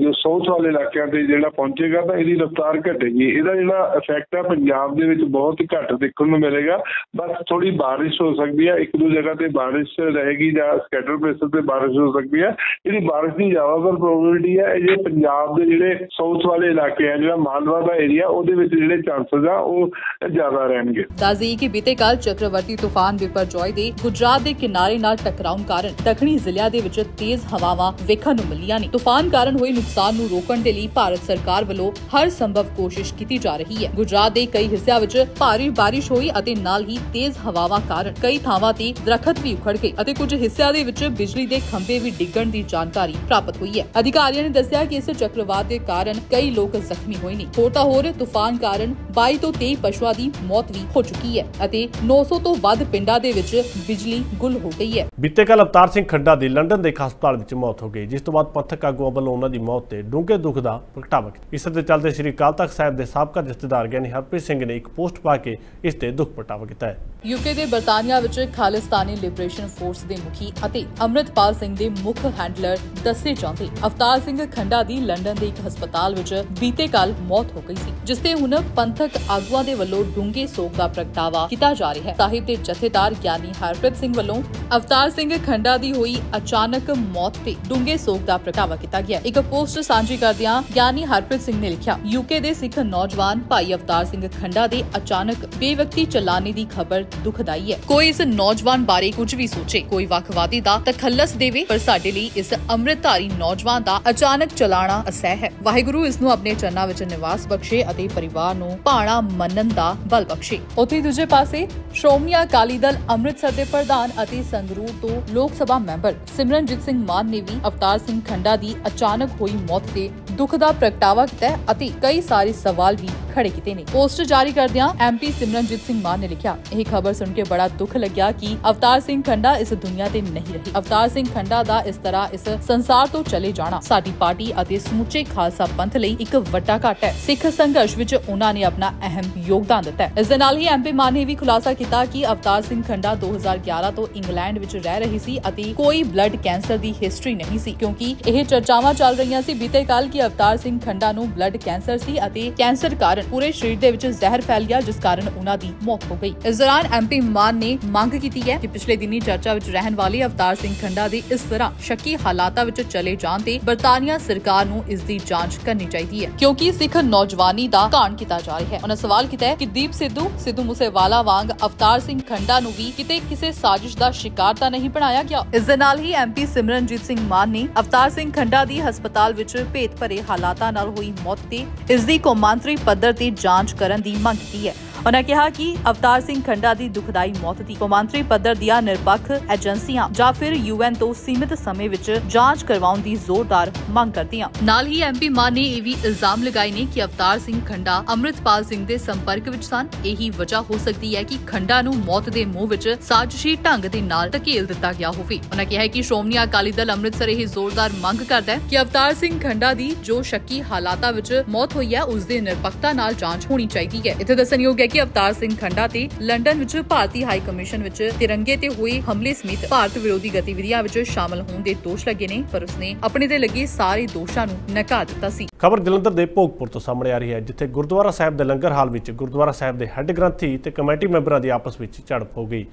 ਜੋ ਸਾਊਥ ਵਾਲੇ ਇਲਾਕਿਆਂ ਤੇ ਜਿਹੜਾ ਪਹੁੰਚੇਗਾ, ਤਾਂ ਇਹਦੀ ਰਫ਼ਤਾਰ ਘਟੇਗੀ। ਇਹਦਾ ਜਿਹੜਾ ਇਫੈਕਟ ਆ ਪੰਜਾਬ ਦੇ ਵਿੱਚ ਬਹੁਤ ਘੱਟ ਦੇਖਣ ਨੂੰ ਮਿਲੇਗਾ। ਬਸ ਥੋੜੀ ਬਾਰਿਸ਼ ਹੋ ਸਕਦੀ ਹੈ ਇੱਕ ਦੋ ਜਗ੍ਹਾ ਤੇ ਬਾਰਿਸ਼ ਰਹੇਗੀ ਜਾਂ ਸਕੈਟਰ ਪਲੇਸਸ ਤੇ ਬਾਰਿਸ਼ ਹੋ ਸਕਦੀ ਹੈ ਜਿਹੜੀ ਬਾਰਿਸ਼ ਦੀ ਜ਼ਿਆਦਾਤਰ ਪ੍ਰੋਬੇਬਿਲਿਟੀ ਹੈ ਇਹ ਜੇ ਪੰਜਾਬ ਦੇ ਜਿਹੜੇ ਸਾਊਥ ਵਾਲੇ ਇਲਾਕੇ ਆ, ਜਿਹੜਾ ਮਾਲਵਾ ਦਾ ਏਰੀਆ ਉਹਦੇ ਵਿੱਚ ਜਿਹੜੇ ਚਾਂਸਸ ਆ, ਉਹ ਜ਼ਿਆਦਾ ਰਹਿਣਗੇ। ਦੱਸਦੀ ਕਿ ਬੀਤੇ ਕੱਲ ਚੱਕਰਵਰਤੀ ਤੂਫਾਨ ਬਿਪਰਜੋਏ ਦੇ ਗੁਜਰਾਤ ਦੇ ਕਿਨਾਰੇ ਨਾਲ ਟਕਰਾਉਣ ਕਾਰਨ ਦੱਖਣੀ ਜ਼ਿਲ੍ਹਿਆਂ ਦੇ ਵਿੱਚ ਤੇਜ਼ ਹਵਾਵਾਂ ਵੇਖਣ ਨੂੰ ਮਿਲੀਆਂ ਨੇ। ਤੂਫਾਨ ਕਾਰਨ ਹੋਏ ਨੁਕਸਾਨ ਨੂੰ ਰੋਕਣ ਦੇ ਲਈ ਭਾਰਤ ਸਰਕਾਰ ਵੱਲੋਂ ਹਰ ਸੰਭਵ ਕੋਸ਼ਿਸ਼ ਕੀਤੀ ਜਾ ਰਹੀ ਹੈ। ਗੁਜਰਾਤ ਦੇ ਕਈ ਹਿੱਸਿਆਂ ਵਿੱਚ ਭਾਰੀ ਬਾਰਿਸ਼ ਹੋਈ ਅਤੇ ਨਾਲ ਹੀ ਤੇਜ਼ ਹਵਾਵਾਂ ਕਾਰਨ ਕਈ ਥਾਵਾਂ ਤੇ ਦਰਖਤ ਵੀ ਉਖੜ ਗਏ ਅਤੇ ਕੁਝ ਹਿੱਸਿਆਂ ਦੇ ਵਿੱਚ ਬਿਜਲੀ ਦੇ ਖੰਭੇ ਵੀ ਡਿੱਗਣ ਦੀ ਜਾਣਕਾਰੀ ਪ੍ਰਾਪਤ ਹੋਈ ਹੈ। ਅਧਿਕਾਰੀਆਂ ਨੇ ਦੱਸਿਆ ਕਿ ਇਸ ਚੱਕਰਵਾਤ ਦੇ ਕਾਰਨ ਕਈ ਲੋਕ ਜ਼ਖਮੀ ਹੋਏ ਨੇ। ਹੋਰ ਤਾਂ ਹੋਰ ਤੂਫਾਨ ਕਾਰਨ 22 ਤੋਂ 23 ਪਸ਼ੂਆਂ ਦੀ ਮੌਤ ਵੀ ਹੋ ਚੁੱਕੀ ਹੈ ਅਤੇ 900 ਤੋਂ ਵੱਧ ਪਿੰਡਾਂ ਦੇ ਵਿੱਚ ਬਿਜਲੀ ਗੁੱਲ ਹੋ ਗਈ ਹੈ। ਬੀਤੇ ਕੱਲ ਅਵਤਾਰ ਸਿੰਘ ਖੰਡਾ ਦੀ ਲੰਡਨ ਦੇ ਇੱਕ ਹਸਪਤਾਲ ਵਿੱਚ ਮੌਤ ਹੋ ਗਈ, ਜਿਸ ਤੋਂ ਬਾਅਦ ਪੰਥਕ ਆਗੂਆਂ ਵੱਲੋਂ ਉਹਨਾਂ ਦੀ ਮੌਤ ਤੇ ਡੂੰਘੇ ਦੁੱਖ ਦਾ ਪ੍ਰਗਟਾਵਾ ਕੀਤਾ। ਇਸ ਦੇ ਚੱਲਦੇ ਸ੍ਰੀ ਅਕਾਲ ਤਖਤ ਸਾਹਿਬ ਦੇ ਸਾਬਕਾ ਜਥੇਦਾਰ ਗਿਆਨੀ ਹਰਪ੍ਰੀਤ ਸਿੰਘ ਨੇ ਇੱਕ ਪੋਸਟ ਪਾ ਕੇ ਇਸ ਤੇ ਦੁੱਖ ਪ੍ਰਗਟਾਵਾ ਕੀਤਾ ਹੈ। ਯੂਕੇ ਦੇ ਬਰਤਾਨੀਆ ਵਿੱਚ ਖਾਲਿਸਤਾਨੀ ਲਿਬਰੇਸ਼ਨ ਫੋਰਸ ਦੇ ਮੁਖੀ ਅਤੇ ਅੰਮ੍ਰਿਤਪਾਲ ਸਿੰਘ ਦੇ ਮੁੱਖ ਹੈਂਡਲਰ ਦੱਸੇ ਜਾਂਦੇ ਅਵਤਾਰ ਸਿੰਘ ਖੰਡਾ ਦੀ ਲੰਡਨ ਦੇ ਇੱਕ ਹਸਪਤਾਲ ਵਿੱਚ ਬੀਤੇ ਕੱਲ ਮੌਤ ਹੋ ਗਈ ਸੀ, ਜਿਸ ਤੇ ਹੁਣ ਪੰਥਕ ਆਗੂਆਂ ਦੇ ਵੱਲੋਂ ਡੂੰਘੇ ਸੋਗ ਦਾ ਪ੍ਰਗਟਾਵਾ ਕੀਤਾ ਜਾ ਰਿਹਾ ਹੈ। ਸਾਹਿਬ ਦੇ ਜਥੇਦਾਰ ਗਿਆਨੀ ਹਰਪ੍ਰੀਤ ਸਿੰਘ ਵੱਲੋਂ ਅਵਤਾਰ ਸਿੰਘ ਖੰਡਾ ਦੀ ਹੋਈ ਅਚਾਨਕ ਮੌਤ ਤੇ ਡੂੰਘੇ ਸੋਗ ਦਾ ਪ੍ਰਗਟਾਵਾ ਕੀਤਾ ਗਿਆ। ਇੱਕ ਪੋਸਟ ਸਾਂਝੀ ਕਰਦਿਆਂ ਗਿਆਨੀ ਹਰਪ੍ਰੀਤ ਸਿੰਘ ਨੇ ਲਿਖਿਆ ਯੂਕੇ ਦੇ ਸਿੱਖ ਨੌਜਵਾਨ ਭਾਈ ਅਵਤਾਰ ਸਿੰਘ ਖੰਡਾ ਦੇ ਅਚਾਨਕ ਬੇਵਕਤੀ ਚਲਾਣੇ ਦੀ ਖਬਰ ਦੁਖਦਾਈ ਹੈ। ਕੋਈ ਇਸ ਨੌਜਵਾਨ ਬਾਰੇ ਕੁਝ ਵੀ ਸੋਚੇ, ਕੋਈ ਵੱਖਵਾਦੀ ਦਾ ਤਖੱਲਸ ਦੇਵੇ, ਪਰ ਸਾਡੇ ਲਈ ਇਸ ਅੰਮ੍ਰਿਤਧਾਰੀ ਨੌਜਵਾਨ ਦਾ ਅਚਾਨਕ ਚਲਾਣਾ ਅਸਹਿ ਹੈ। ਵਾਹਿਗੁਰੂ ਇਸ ਨੂੰ ਆਪਣੇ ਚਰਨਾਂ ਵਿੱਚ ਨਿਵਾਸ ਬਖਸ਼ੇ ਅਤੇ ਪਰਿਵਾਰ ਨੂੰ ਭਾਣਾ ਮੰਨਣ ਦਾ ਬਲ ਬਖਸ਼ੇ। ਉਥੇ ਦੂਜੇ ਪਾਸੇ ਸ਼੍ਰੋਮਣੀ ਅਕਾਲੀ ਦਲ ਅੰਮ੍ਰਿਤਸਰ ਦੇ ਪ੍ਰਧਾਨ ਅਤੇ ਸੰਗਰੂਰ ਤੋਂ ਲੋਕ ਸਭਾ ਮੈਂਬਰ ਸਿਮਰਨਜੀਤ ਸਿੰਘ ਮਾਨ ਨੇ ਵੀ ਅਵਤਾਰ ਸਿੰਘ ਖੰਡਾ ਦੀ ਅਚਾਨਕ ਹੋਈ ਮੌਤ ਤੇ ਦੁੱਖ ਦਾ ਪ੍ਰਗਟਾਵਾ ਕੀਤਾ ਅਤੇ ਕਈ ਸਾਰੇ ਸਵਾਲ ਵੀ ਖੜੇ ਕੀਤੇ ਨੇ। ਪੋਸਟਰ ਜਾਰੀ ਕਰਦਿਆਂ ਐਮਪੀ ਸਿਮਰਨਜੀਤ ਸਿੰਘ ਮਾਨ ਨੇ ਲਿਖਿਆ, ਇਹ ਖਬਰ ਸੁਣ ਕੇ ਬੜਾ ਦੁੱਖ ਲੱਗਿਆ ਕਿ ਅਵਤਾਰ ਸਿੰਘ ਖੰਡਾ ਇਸ ਦੁਨੀਆ ਤੇ ਨਹੀਂ ਰਹੀ। ਅਵਤਾਰ ਸਿੰਘ ਖੰਡਾ ਦਾ ਇਸ ਤਰ੍ਹਾਂ ਇਸ ਸੰਸਾਰ ਤੋਂ ਚਲੇ ਜਾਣਾ ਸਾਡੀ ਪਾਰਟੀ ਅਤੇ ਸਮੁੱਚੇ ਖਾਲਸਾ ਪੰਥ ਲਈ ਇੱਕ ਵੱਡਾ ਘਾਟਾ ਹੈ। ਸਿੱਖ ਸੰਘਰਸ਼ ਵਿੱਚ ਉਹਨਾਂ ਨੇ ਆਪਣਾ ਅਹਿਮ ਯੋਗਦਾਨ ਦਿੱਤਾ ਇਸ ਦੇ ਨਾਲ ਹੀ ਐਮਪੀ ਮਾਨ ਨੇ ਵੀ ਖੁਲਾਸਾ ਕੀਤਾ ਕਿ ਅਵਤਾਰ ਸਿੰਘ ਖੰਡਾ 2011 ਤੋਂ ਇੰਗਲੈਂਡ ਵਿੱਚ ਰਹਿ ਰਹੀ ਸੀ ਅਤੇ ਕੋਈ ਬਲੱਡ ਕੈਂਸਰ ਦੀ ਹਿਸਟਰੀ ਨਹੀਂ ਸੀ, ਕਿਉਂਕਿ ਇਹ ਚਰਚਾਵਾਂ ਚੱਲ ਰਹੀਆਂ ਸੀ। ਬੀਤੇ ਕੱਲ ਕਿ ਅਵਤਾਰ ਸਿੰਘ ਖੰਡਾ ਨੂੰ ਬਲੱਡ ਕੈਂਸਰ ਸੀ ਅਤੇ ਕੈਂਸਰ ਕਾਰਨ ਪੂਰੇ ਸਰੀਰ ਦੇ ਵਿੱਚ ਜ਼ਹਿਰ ਫੈਲ ਗਿਆ, ਜਿਸ ਕਾਰਨ ਉਹਨਾਂ ਦੀ ਮੌਤ ਹੋ ਗਈ। ਇਸ ਦੌਰਾਨ ਐਮਪੀ ਮਾਨ ਨੇ ਮੰਗ ਕੀਤੀ ਹੈ ਕਿ ਪਿਛਲੇ ਦਿਨੀ ਚਰਚਾ ਵਿੱਚ ਰਹਿਣ ਵਾਲੇ ਅਵਤਾਰ ਸਿੰਘ ਖੰਡਾ ਦੇ ਇਸ ਤਰ੍ਹਾਂ ਸ਼ੱਕੀ ਹਾਲਾਤਾਂ ਵਿੱਚ ਚਲੇ ਜਾਣ ਤੇ ਬਰਤਾਨੀਆ ਸਰਕਾਰ ਨੂੰ ਇਸ ਦੀ ਜਾਂਚ ਕਰਨੀ ਚਾਹੀਦੀ ਹੈ, ਕਿਉਂਕਿ ਸਿੱਖ ਨੌਜਵਾਨੀ ਦਾ ਘਾਣ ਕੀਤਾ ਜਾ ਰਿਹਾ ਹੈ। ਉਹਨਾਂ ਸਵਾਲ ਕੀਤਾ ਕਿ ਦੀਪ ਸਿੱਧੂ ਸਿੱਧੂ ਮੂਸੇਵਾਲਾ ਵਾਂਗ ਅਵਤਾਰ ਸਿੰਘ ਖੰਡਾ ਨੂੰ ਵੀ ਕਿਤੇ ਕਿਸੇ ਸਾਜ਼ਿਸ਼ ਦਾ ਸ਼ਿਕਾਰ ਤਾਂ ਨਹੀਂ ਬਣਾਇਆ ਗਿਆ? ਇਸ ਦੇ ਨਾਲ ਹੀ ਐਮਪੀ ਸਿਮਰਨਜੀਤ ਸਿੰਘ ਮਾਨ ਨੇ ਅਵਤਾਰ ਸਿੰਘ ਖੰਡਾ ਦੀ ਹਸਪਤਾਲ ਵਿੱਚ ਭੇਤ ਭਰੇ ਹਾਲਾਤਾਂ ਨਾਲ ਹੋਈ ਮੌਤ ਤੇ ਇਸ ਦੀ ਕੌਮਾਂਤਰੀ ਪੱਧਰ ਤੇ ਜਾਂਚ ਕਰਨ ਦੀ ਮੰਗ ਕੀਤੀ ਹੈ। ਉਹਨਾਂ ਕਿਹਾ ਕਿ ਅਵਤਾਰ ਸਿੰਘ ਖੰਡਾ ਦੀ ਦੁਖਦਾਈ ਮੌਤ ਦੀ ਕੌਮਾਂਤਰੀ ਪੱਧਰ ਦੀਆਂ ਨਿਰਪੱਖ ਏਜੰਸੀਆਂ ਜਾਂ ਫਿਰ ਯੂਐਨ ਤੋਂ ਸੀਮਿਤ ਸਮੇਂ ਵਿੱਚ ਜਾਂਚ ਕਰਵਾਉਣ ਦੀ ਜ਼ੋਰਦਾਰ ਮੰਗ ਕਰਦੀਆਂ। ਨਾਲ ਹੀ ਐਮਪੀ ਮਾਨ ਨੇ ਇਹ ਵੀ ਇਲਜ਼ਾਮ ਲਗਾਏ ਨੇ ਕਿ ਅਵਤਾਰ ਸਿੰਘ ਖੰਡਾ ਅੰਮ੍ਰਿਤਪਾਲ ਸਿੰਘ ਦੇ ਸੰਪਰਕ ਵਿੱਚ ਸਨ। ਇਹੀ ਵਜ੍ਹਾ ਹੋ ਸਕਦੀ ਹੈ ਕਿ ਖੰਡਾ ਨੂੰ ਮੌਤ ਦੇ ਮੂੰਹ ਵਿੱਚ ਸਾਜ਼ਿਸ਼ੀ ਢੰਗ ਦੇ ਨਾਲ ਧਕੇਲ ਦਿੱਤਾ ਗਿਆ ਹੋਵੇ। ਉਹਨਾਂ ਕਿਹਾ ਕਿ ਸ਼੍ਰੋਮਣੀ ਅਕਾਲੀ ਦਲ ਅੰਮ੍ਰਿਤਸਰ ਇਹ ਜ਼ੋਰਦਾਰ ਮੰਗ ਕਰਦਾ ਹੈ ਕਿ ਅਵਤਾਰ ਸਿੰਘ ਖੰਡਾ ਦੀ ਜੋ ਸ਼ੱਕੀ ਹਾਲਾਤਾਂ ਵਿੱਚ ਮੌਤ ਹੋਈ ਹੈ, ਉਸ ਦੇ ਨਿਰਪੱਖਤਾ ਨਾਲ ਜਾਂਚ ਹੋਣੀ ਚਾਹੀਦੀ ਹੈ। ਇੱਥੇ ਦੱਸਣਯੋਗ ਹੈ ਕਿ ਅਵਤਾਰ ਸਿੰਘ ਖੰਡਾ ਤੇ ਲੰਡਨ ਵਿੱਚ ਭਾਰਤੀ ਹਾਈ ਕਮਿਸ਼ਨ ਵਿੱਚ ਤਿਰੰਗੇ ਤੇ ਹੋਏ ਹਮਲੇ ਸਮੇਤ ਭਾਰਤ ਵਿਰੋਧੀ ਗਤੀਵਿਧੀਆਂ ਵਿੱਚ ਸ਼ਾਮਲ ਹੋਣ ਦੇ ਦੋਸ਼ ਲੱਗੇ ਨੇ, ਪਰ ਉਸਨੇ ਆਪਣੇ ਤੇ ਲੱਗੇ ਸਾਰੇ ਦੋਸ਼ਾਂ ਨੂੰ ਨਕਾਰ ਦਿੱਤਾ ਸੀ। ਖਬਰ ਜਲੰਧਰ ਦੇ ਭੋਗਪੁਰ ਤੋਂ ਸਾਹਮਣੇ ਆ ਰਹੀ ਹੈ, ਜਿੱਥੇ ਗੁਰਦੁਆਰਾ ਸਾਹਿਬ ਦੇ ਲੰਗਰ ਹਾਲ ਵਿੱਚ ਗੁਰਦੁਆਰਾ ਸਾਹਿਬ ਦੇ ਹੈੱਡ ਗ੍ਰੰਥੀ ਤੇ ਕਮੇਟੀ ਮੈਂਬਰਾਂ ਦੀ ਆਪਸ ਵਿੱਚ ਝੜਪ ਹੋ ਗਈ।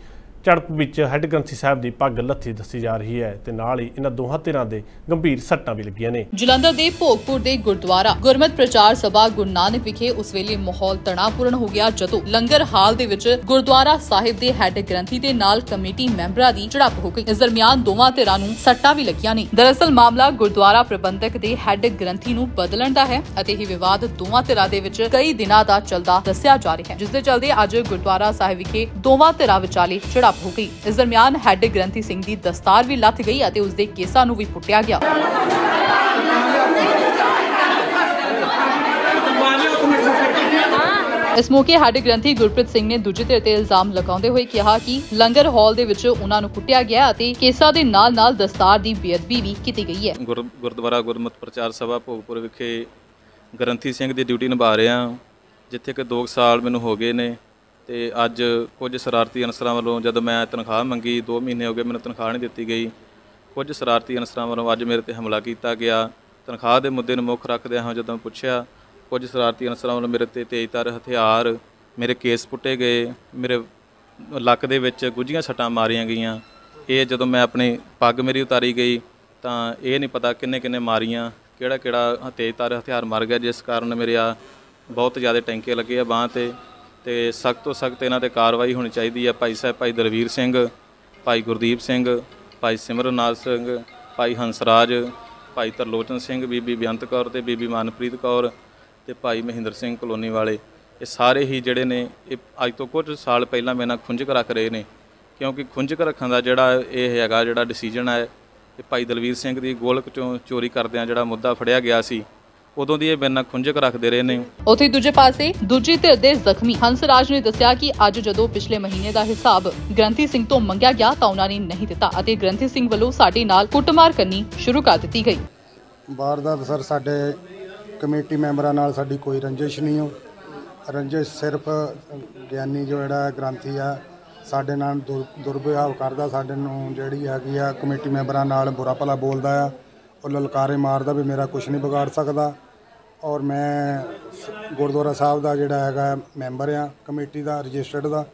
ਝੜਪ ਵਿੱਚ ਹੈੱਡ ਗ੍ਰੰਥੀ ਸਾਹਿਬ ਦੀ ਪੱਗ ਲੱਥੀ ਦੱਸੀ ਜਾ ਰਹੀ ਹੈ ਤੇ ਨਾਲ ਹੀ ਇਹਨਾਂ ਦੋਹਾਂ ਧਿਰਾਂ ਦੇ ਗੰਭੀਰ ਸੱਟਾਂ ਵੀ ਲੱਗੀਆਂ ਨੇ। ਜਲੰਧਰ ਦੇ ਭੋਗਪੁਰ ਦੇ ਗੁਰਦੁਆਰਾ ਗੁਰਮਤ ਪ੍ਰਚਾਰ ਸਭਾ ਗੁਰੂ ਨਾਨਕ ਵਿਖੇ ਉਸ ਵੇਲੇ ਮਾਹੌਲ ਤਣਾਅਪੂਰਨ ਹੋ ਗਿਆ ਜਦੋਂ ਲੰਗਰ ਹਾਲ ਦੇ ਵਿੱਚ ਗੁਰਦੁਆਰਾ ਸਾਹਿਬ ਦੇ ਹੈੱਡ ਗ੍ਰੰਥੀ ਦੇ ਨਾਲ ਕਮੇਟੀ ਮੈਂਬਰਾਂ ਦੀ ਝੜਪ ਹੋ ਗਈ। ਇਸ ਦਰਮਿਆਨ ਦੋਵਾਂ ਧਿਰਾਂ ਨੂੰ ਸੱਟਾਂ ਵੀ ਲੱਗੀਆਂ ਨੇ। ਦਰਅਸਲ ਮਾਮਲਾ ਗੁਰਦੁਆਰਾ ਪ੍ਰਬੰਧਕ ਦੇ ਹੈੱਡ ਗ੍ਰੰਥੀ ਨੂੰ ਬਦਲਣ ਦਾ ਹੈ ਅਤੇ ਇਹ ਵਿਵਾਦ ਦੋਵਾਂ ਧਿਰਾਂ ਦੇ ਵਿੱਚ ਕਈ ਦਿਨਾਂ ਦਾ ਚੱਲਦਾ ਦੱਸਿਆ ਜਾ ਰਿਹਾ ਹੈ। ਜਿਸ ਦੇ ਚੱਲਦੇ ਅੱਜ ਗੁਰਦੁਆਰਾ ਸਾਹਿਬ ਵਿਖੇ ਦੋਵਾਂ ਧਿਰਾਂ ਵਿਚਾਲੇ ਝੜਪ ਹੋ ਗਈ। ਇਸ ਦਰਮਿਆਨ ਹੈੱਡ ਗ੍ਰੰਥੀ ਸਿੰਘ ਦੀ ਦਸਤਾਰ ਵੀ ਲੱਥ ਗਈ ਅਤੇ ਉਸ ਦੇ ਕੇਸਾਂ ਨੂੰ ਵੀ ਪੁੱਟਿਆ ਗਿਆ। ਇਸ ਮੌਕੇ ਸਾਡੇ ਗ੍ਰੰਥੀ ਗੁਰਪ੍ਰੀਤ ਸਿੰਘ ਨੇ ਦੂਜੇ ਧਿਰ ਤੇ ਇਲਜ਼ਾਮ ਲਗਾਉਂਦੇ ਹੋਏ ਕਿਹਾ ਕਿ ਲੰਗਰ ਹਾਲ ਦੇ ਵਿੱਚ ਉਹਨਾਂ ਨੂੰ ਕੁੱਟਿਆ ਗਿਆ ਅਤੇ ਕੇਸਾਂ ਦੇ ਨਾਲ-ਨਾਲ ਦਸਤਾਰ ਦੀ ਬੇਅਦਬੀ ਵੀ ਕੀਤੀ ਗਈ ਹੈ। ਗੁਰਦੁਆਰਾ ਗੁਰਮਤ ਪ੍ਰਚਾਰ ਸਭਾ ਭੋਗਪੁਰ ਵਿਖੇ ਗ੍ਰੰਥੀ ਸਿੰਘ ਦੀ ਡਿਊਟੀ ਨਿਭਾ ਰਿਹਾ ਜਿੱਥੇ ਕਿ 2 ਸਾਲ ਮੈਨੂੰ ਹੋ ਗਏ ਨੇ ਤੇ ਅੱਜ ਕੁਝ ਸ਼ਰਾਰਤੀ ਅਨਸਰਾਂ ਵੱਲੋਂ ਜਦੋਂ ਮੈਂ ਤਨਖਾਹ ਮੰਗੀ 2 ਮਹੀਨੇ ਹੋ ਗਏ ਮੈਨੂੰ ਤਨਖਾਹ ਨਹੀਂ ਦਿੱਤੀ ਗਈ। ਕੁਝ ਸ਼ਰਾਰਤੀ ਅਨਸਰਾਂ ਵੱਲੋਂ ਅੱਜ ਮੇਰੇ ਤੇ ਹਮਲਾ ਕੀਤਾ ਗਿਆ। ਤਨਖਾਹ ਦੇ ਮੁੱਦੇ ਨੂੰ ਮੁੱਖ ਰੱਖਦਿਆਂ ਹਾਂ ਜਦੋਂ ਪੁੱਛਿਆ, ਕੁਝ ਸ਼ਰਾਰਤੀ ਅਨਸਰਾਂ ਵੱਲੋਂ ਮੇਰੇ ਤੇ ਤੇਜ਼ਧਾਰ ਹਥਿਆਰ, ਮੇਰੇ ਕੇਸ ਪੁੱਟੇ ਗਏ, ਮੇਰੇ ਲੱਕ ਦੇ ਵਿੱਚ ਗੁੱਝੀਆਂ ਸੱਟਾਂ ਮਾਰੀਆਂ ਗਈਆਂ। ਇਹ ਜਦੋਂ ਮੈਂ ਆਪਣੀ ਪੱਗ ਮੇਰੀ ਉਤਾਰੀ ਗਈ, ਤਾਂ ਇਹ ਨਹੀਂ ਪਤਾ ਕਿੰਨੇ ਕਿੰਨੇ ਮਾਰੀਆਂ, ਕਿਹੜਾ ਕਿਹੜਾ ਤੇਜ਼ਧਾਰ ਹਥਿਆਰ ਮਾਰ ਗਿਆ, ਜਿਸ ਕਾਰਨ ਮੇਰੇ ਆ ਬਹੁਤ ਜ਼ਿਆਦਾ ਟੈਂਕੇ ਲੱਗੇ ਆ ਬਾਂਹ ਤੇ। ਤੇ ਸਖਤ ਤੋਂ ਸਖਤ ਇਹਨਾਂ ਤੇ ਕਾਰਵਾਈ ਹੋਣੀ ਚਾਹੀਦੀ ਹੈ। ਭਾਈ ਸਾਹਿਬ, ਭਾਈ ਦਲਵੀਰ ਸਿੰਘ, ਭਾਈ ਗੁਰਦੀਪ ਸਿੰਘ, ਭਾਈ ਸਿਮਰਨਾਥ ਸਿੰਘ, ਭਾਈ ਹੰਸਰਾਜ, ਭਾਈ ਤਰਲੋਚਨ ਸਿੰਘ, ਬੀਬੀ ਬੇਅੰਤ ਕੌਰ ਤੇ ਬੀਬੀ ਮਨਪ੍ਰੀਤ ਕੌਰ ਤੇ ਭਾਈ ਮਹਿੰਦਰ ਸਿੰਘ ਕਲੋਨੀ ਵਾਲੇ। ਇਹ ਸਾਰੇ ਹੀ ਜਿਹੜੇ ਨੇ, ਇਹ ਅੱਜ ਤੋਂ ਕੁਝ ਸਾਲ ਪਹਿਲਾਂ ਮੇਰੇ ਨਾਲ ਖੁੰਝਕ ਰੱਖ ਰਹੇ ਨੇ। ਕਿਉਂਕਿ ਖੁੰਝਕ ਰੱਖਣ ਦਾ ਜਿਹੜਾ ਇਹ ਹੈਗਾ, ਜਿਹੜਾ ਡਿਸੀਜਨ ਹੈ, ਇਹ ਭਾਈ ਦਲਵੀਰ ਸਿੰਘ ਦੀ ਗੋਲਕ ਚੋਂ ਚੋਰੀ ਕਰਦਿਆਂ ਜਿਹੜਾ ਮੁੱਦਾ ਫੜਿਆ ਗਿਆ ਸੀ ਉਦੋਂ ਦੀ ਇਹ ਨਾਲ ਖੁੰਝਕ ਰੱਖਦੇ ਰਹੇ ਨੇ। ਉੱਥੇ ਦੂਜੇ ਪਾਸੇ ਦੂਜੀ ਧਿਰ ਦੇ ਜ਼ਖਮੀ ਹੰਸਰਾਜ ਨੇ ਦੱਸਿਆ ਕਿ ਅੱਜ ਜਦੋਂ ਪਿਛਲੇ ਮਹੀਨੇ ਦਾ ਹਿਸਾਬ ਗ੍ਰੰਥੀ ਸਿੰਘ ਤੋਂ ਮੰਗਿਆ ਗਿਆ ਤਾਂ ਉਹਨਾਂ ਨੇ ਨਹੀਂ ਦਿੱਤਾ ਅਤੇ ਗ੍ਰੰਥੀ ਸਿੰਘ ਵੱਲੋਂ ਸਾਡੇ ਨਾਲ ਕੁੱਟਮਾਰ ਕਰਨੀ ਸ਼ੁਰੂ ਕਰ ਦਿੱਤੀ ਗਈ। ਬਾਹਰ ਦਾ ਸਰ ਸਾਡੇ ਕਮੇਟੀ ਮੈਂਬਰਾਂ ਨਾਲ ਸਾਡੀ ਕੋਈ ਰੰਜਿਸ਼ ਨਹੀਂ ਹੋ। ਰੰਜਿਸ਼ ਸਿਰਫ ਗਿਆਨੀ ਜੋ ਜਿਹੜਾ ਗ੍ਰੰਥੀ ਆ ਸਾਡੇ ਨਾਲ ਦੁਰ- ਦੁਰਵਿਵਹਾਰ ਕਰਦਾ ਸਾਡੇ ਨੂੰ ਜਿਹੜੀ ਹੈਗੀ ਆ ਕਮੇਟੀ ਮੈਂਬਰਾਂ ਨਾਲ ਬੁਰਾ ਭਲਾ ਬੋਲਦਾ ਆ। ਉਹ ਲਲਕਾਰੇ ਮਾਰਦਾ ਵੀ ਮੇਰਾ ਕੁਝ ਨਹੀਂ ਵਿਗਾੜ ਸਕਦਾ। ਔਰ ਮੈਂ ਸ- ਗੁਰਦੁਆਰਾ ਸਾਹਿਬ ਦਾ ਜਿਹੜਾ ਹੈਗਾ ਮੈਂਬਰ ਆ ਕਮੇਟੀ ਦਾ, ਰਜਿਸਟਰਡ ਦਾ।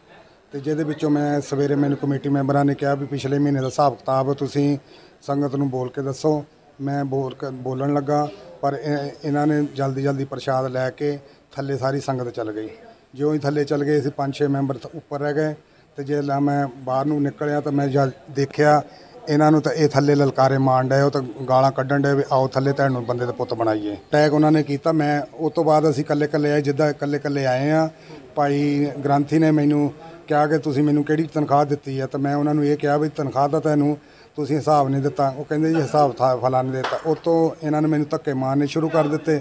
ਤੇ ਜਿਹਦੇ ਵਿੱਚੋਂ ਮੈਂ ਸਵੇਰੇ ਮੈਨੂੰ ਕਮੇਟੀ ਮੈਂਬਰਾਂ ਨੇ ਕਿਹਾ ਵੀ ਪਿਛਲੇ ਮਹੀਨੇ ਦਾ ਹਿਸਾਬ ਕਿਤਾਬ ਤੁਸੀਂ ਸੰਗਤ ਨੂੰ ਬੋਲ ਕੇ ਦੱਸੋ। ਮੈਂ ਬੋਲ ਕੇ, ਬੋਲਣ ਲੱਗਾ, ਪਰ ਇਹ- ਇਹਨਾਂ ਨੇ ਜਲਦੀ ਜਲਦੀ ਪ੍ਰਸ਼ਾਦ ਲੈ ਕੇ ਥੱਲੇ ਸਾਰੀ ਸੰਗਤ ਚੱਲ ਗਈ। ਜਿਉਂ ਹੀ ਥੱਲੇ ਚੱਲ ਗਏ, ਅਸੀਂ ਪੰਜ ਛੇ ਮੈਂਬਰ ਤਾਂ ਉੱਪਰ ਰਹਿ ਗਏ। ਤੇ ਜੇ ਲਾ ਮੈਂ ਬਾਹਰ ਨੂੰ ਨਿਕਲਿਆ ਤਾਂ ਮੈਂ ਜਦ ਦੇਖਿਆ ਇਹਨਾਂ ਨੂੰ ਤਾਂ ਇਹ ਥੱਲੇ ਲਲਕਾਰੇ ਮਾਰਨ ਡਏ, ਉਹ ਤਾਂ ਗਾਲਾਂ ਕੱਢਣ ਡਏ ਵੀ ਆਓ ਥੱਲੇ ਤੁਹਾਨੂੰ ਬੰਦੇ ਦਾ ਪੁੱਤ ਬਣਾਈਏ। ਟੈਗ ਉਹਨਾਂ ਨੇ ਕੀਤਾ, ਮੈਂ ਉਸ ਤੋਂ ਬਾਅਦ ਅਸੀਂ ਇਕੱਲੇ ਇਕੱਲੇ ਆਏ, ਜਿੱਦਾਂ ਇਕੱਲੇ ਇਕੱਲੇ ਆਏ ਆ ਭਾਈ ਗ੍ਰੰਥੀ ਨੇ ਮੈਨੂੰ ਕਿਹਾ ਕਿ ਤੁਸੀਂ ਮੈਨੂੰ ਕਿਹੜੀ ਤਨਖਾਹ ਦਿੱਤੀ ਹੈ, ਤਾਂ ਮੈਂ ਉਹਨਾਂ ਨੂੰ ਇਹ ਕਿਹਾ ਵੀ ਤਨਖਾਹ ਦਾ ਤੁਹਾਨੂੰ ਤੁਸੀਂ ਹਿਸਾਬ ਨਹੀਂ ਦਿੱਤਾ। ਉਹ ਕਹਿੰਦੇ ਜੀ ਹਿਸਾਬ ਥਾ ਫਲਾਂ ਨੇ ਦਿੱਤਾ। ਉਹ ਤੋਂ ਇਹਨਾਂ ਨੇ ਮੈਨੂੰ ਧੱਕੇ ਮਾਰਨੇ ਸ਼ੁਰੂ ਕਰ ਦਿੱਤੇ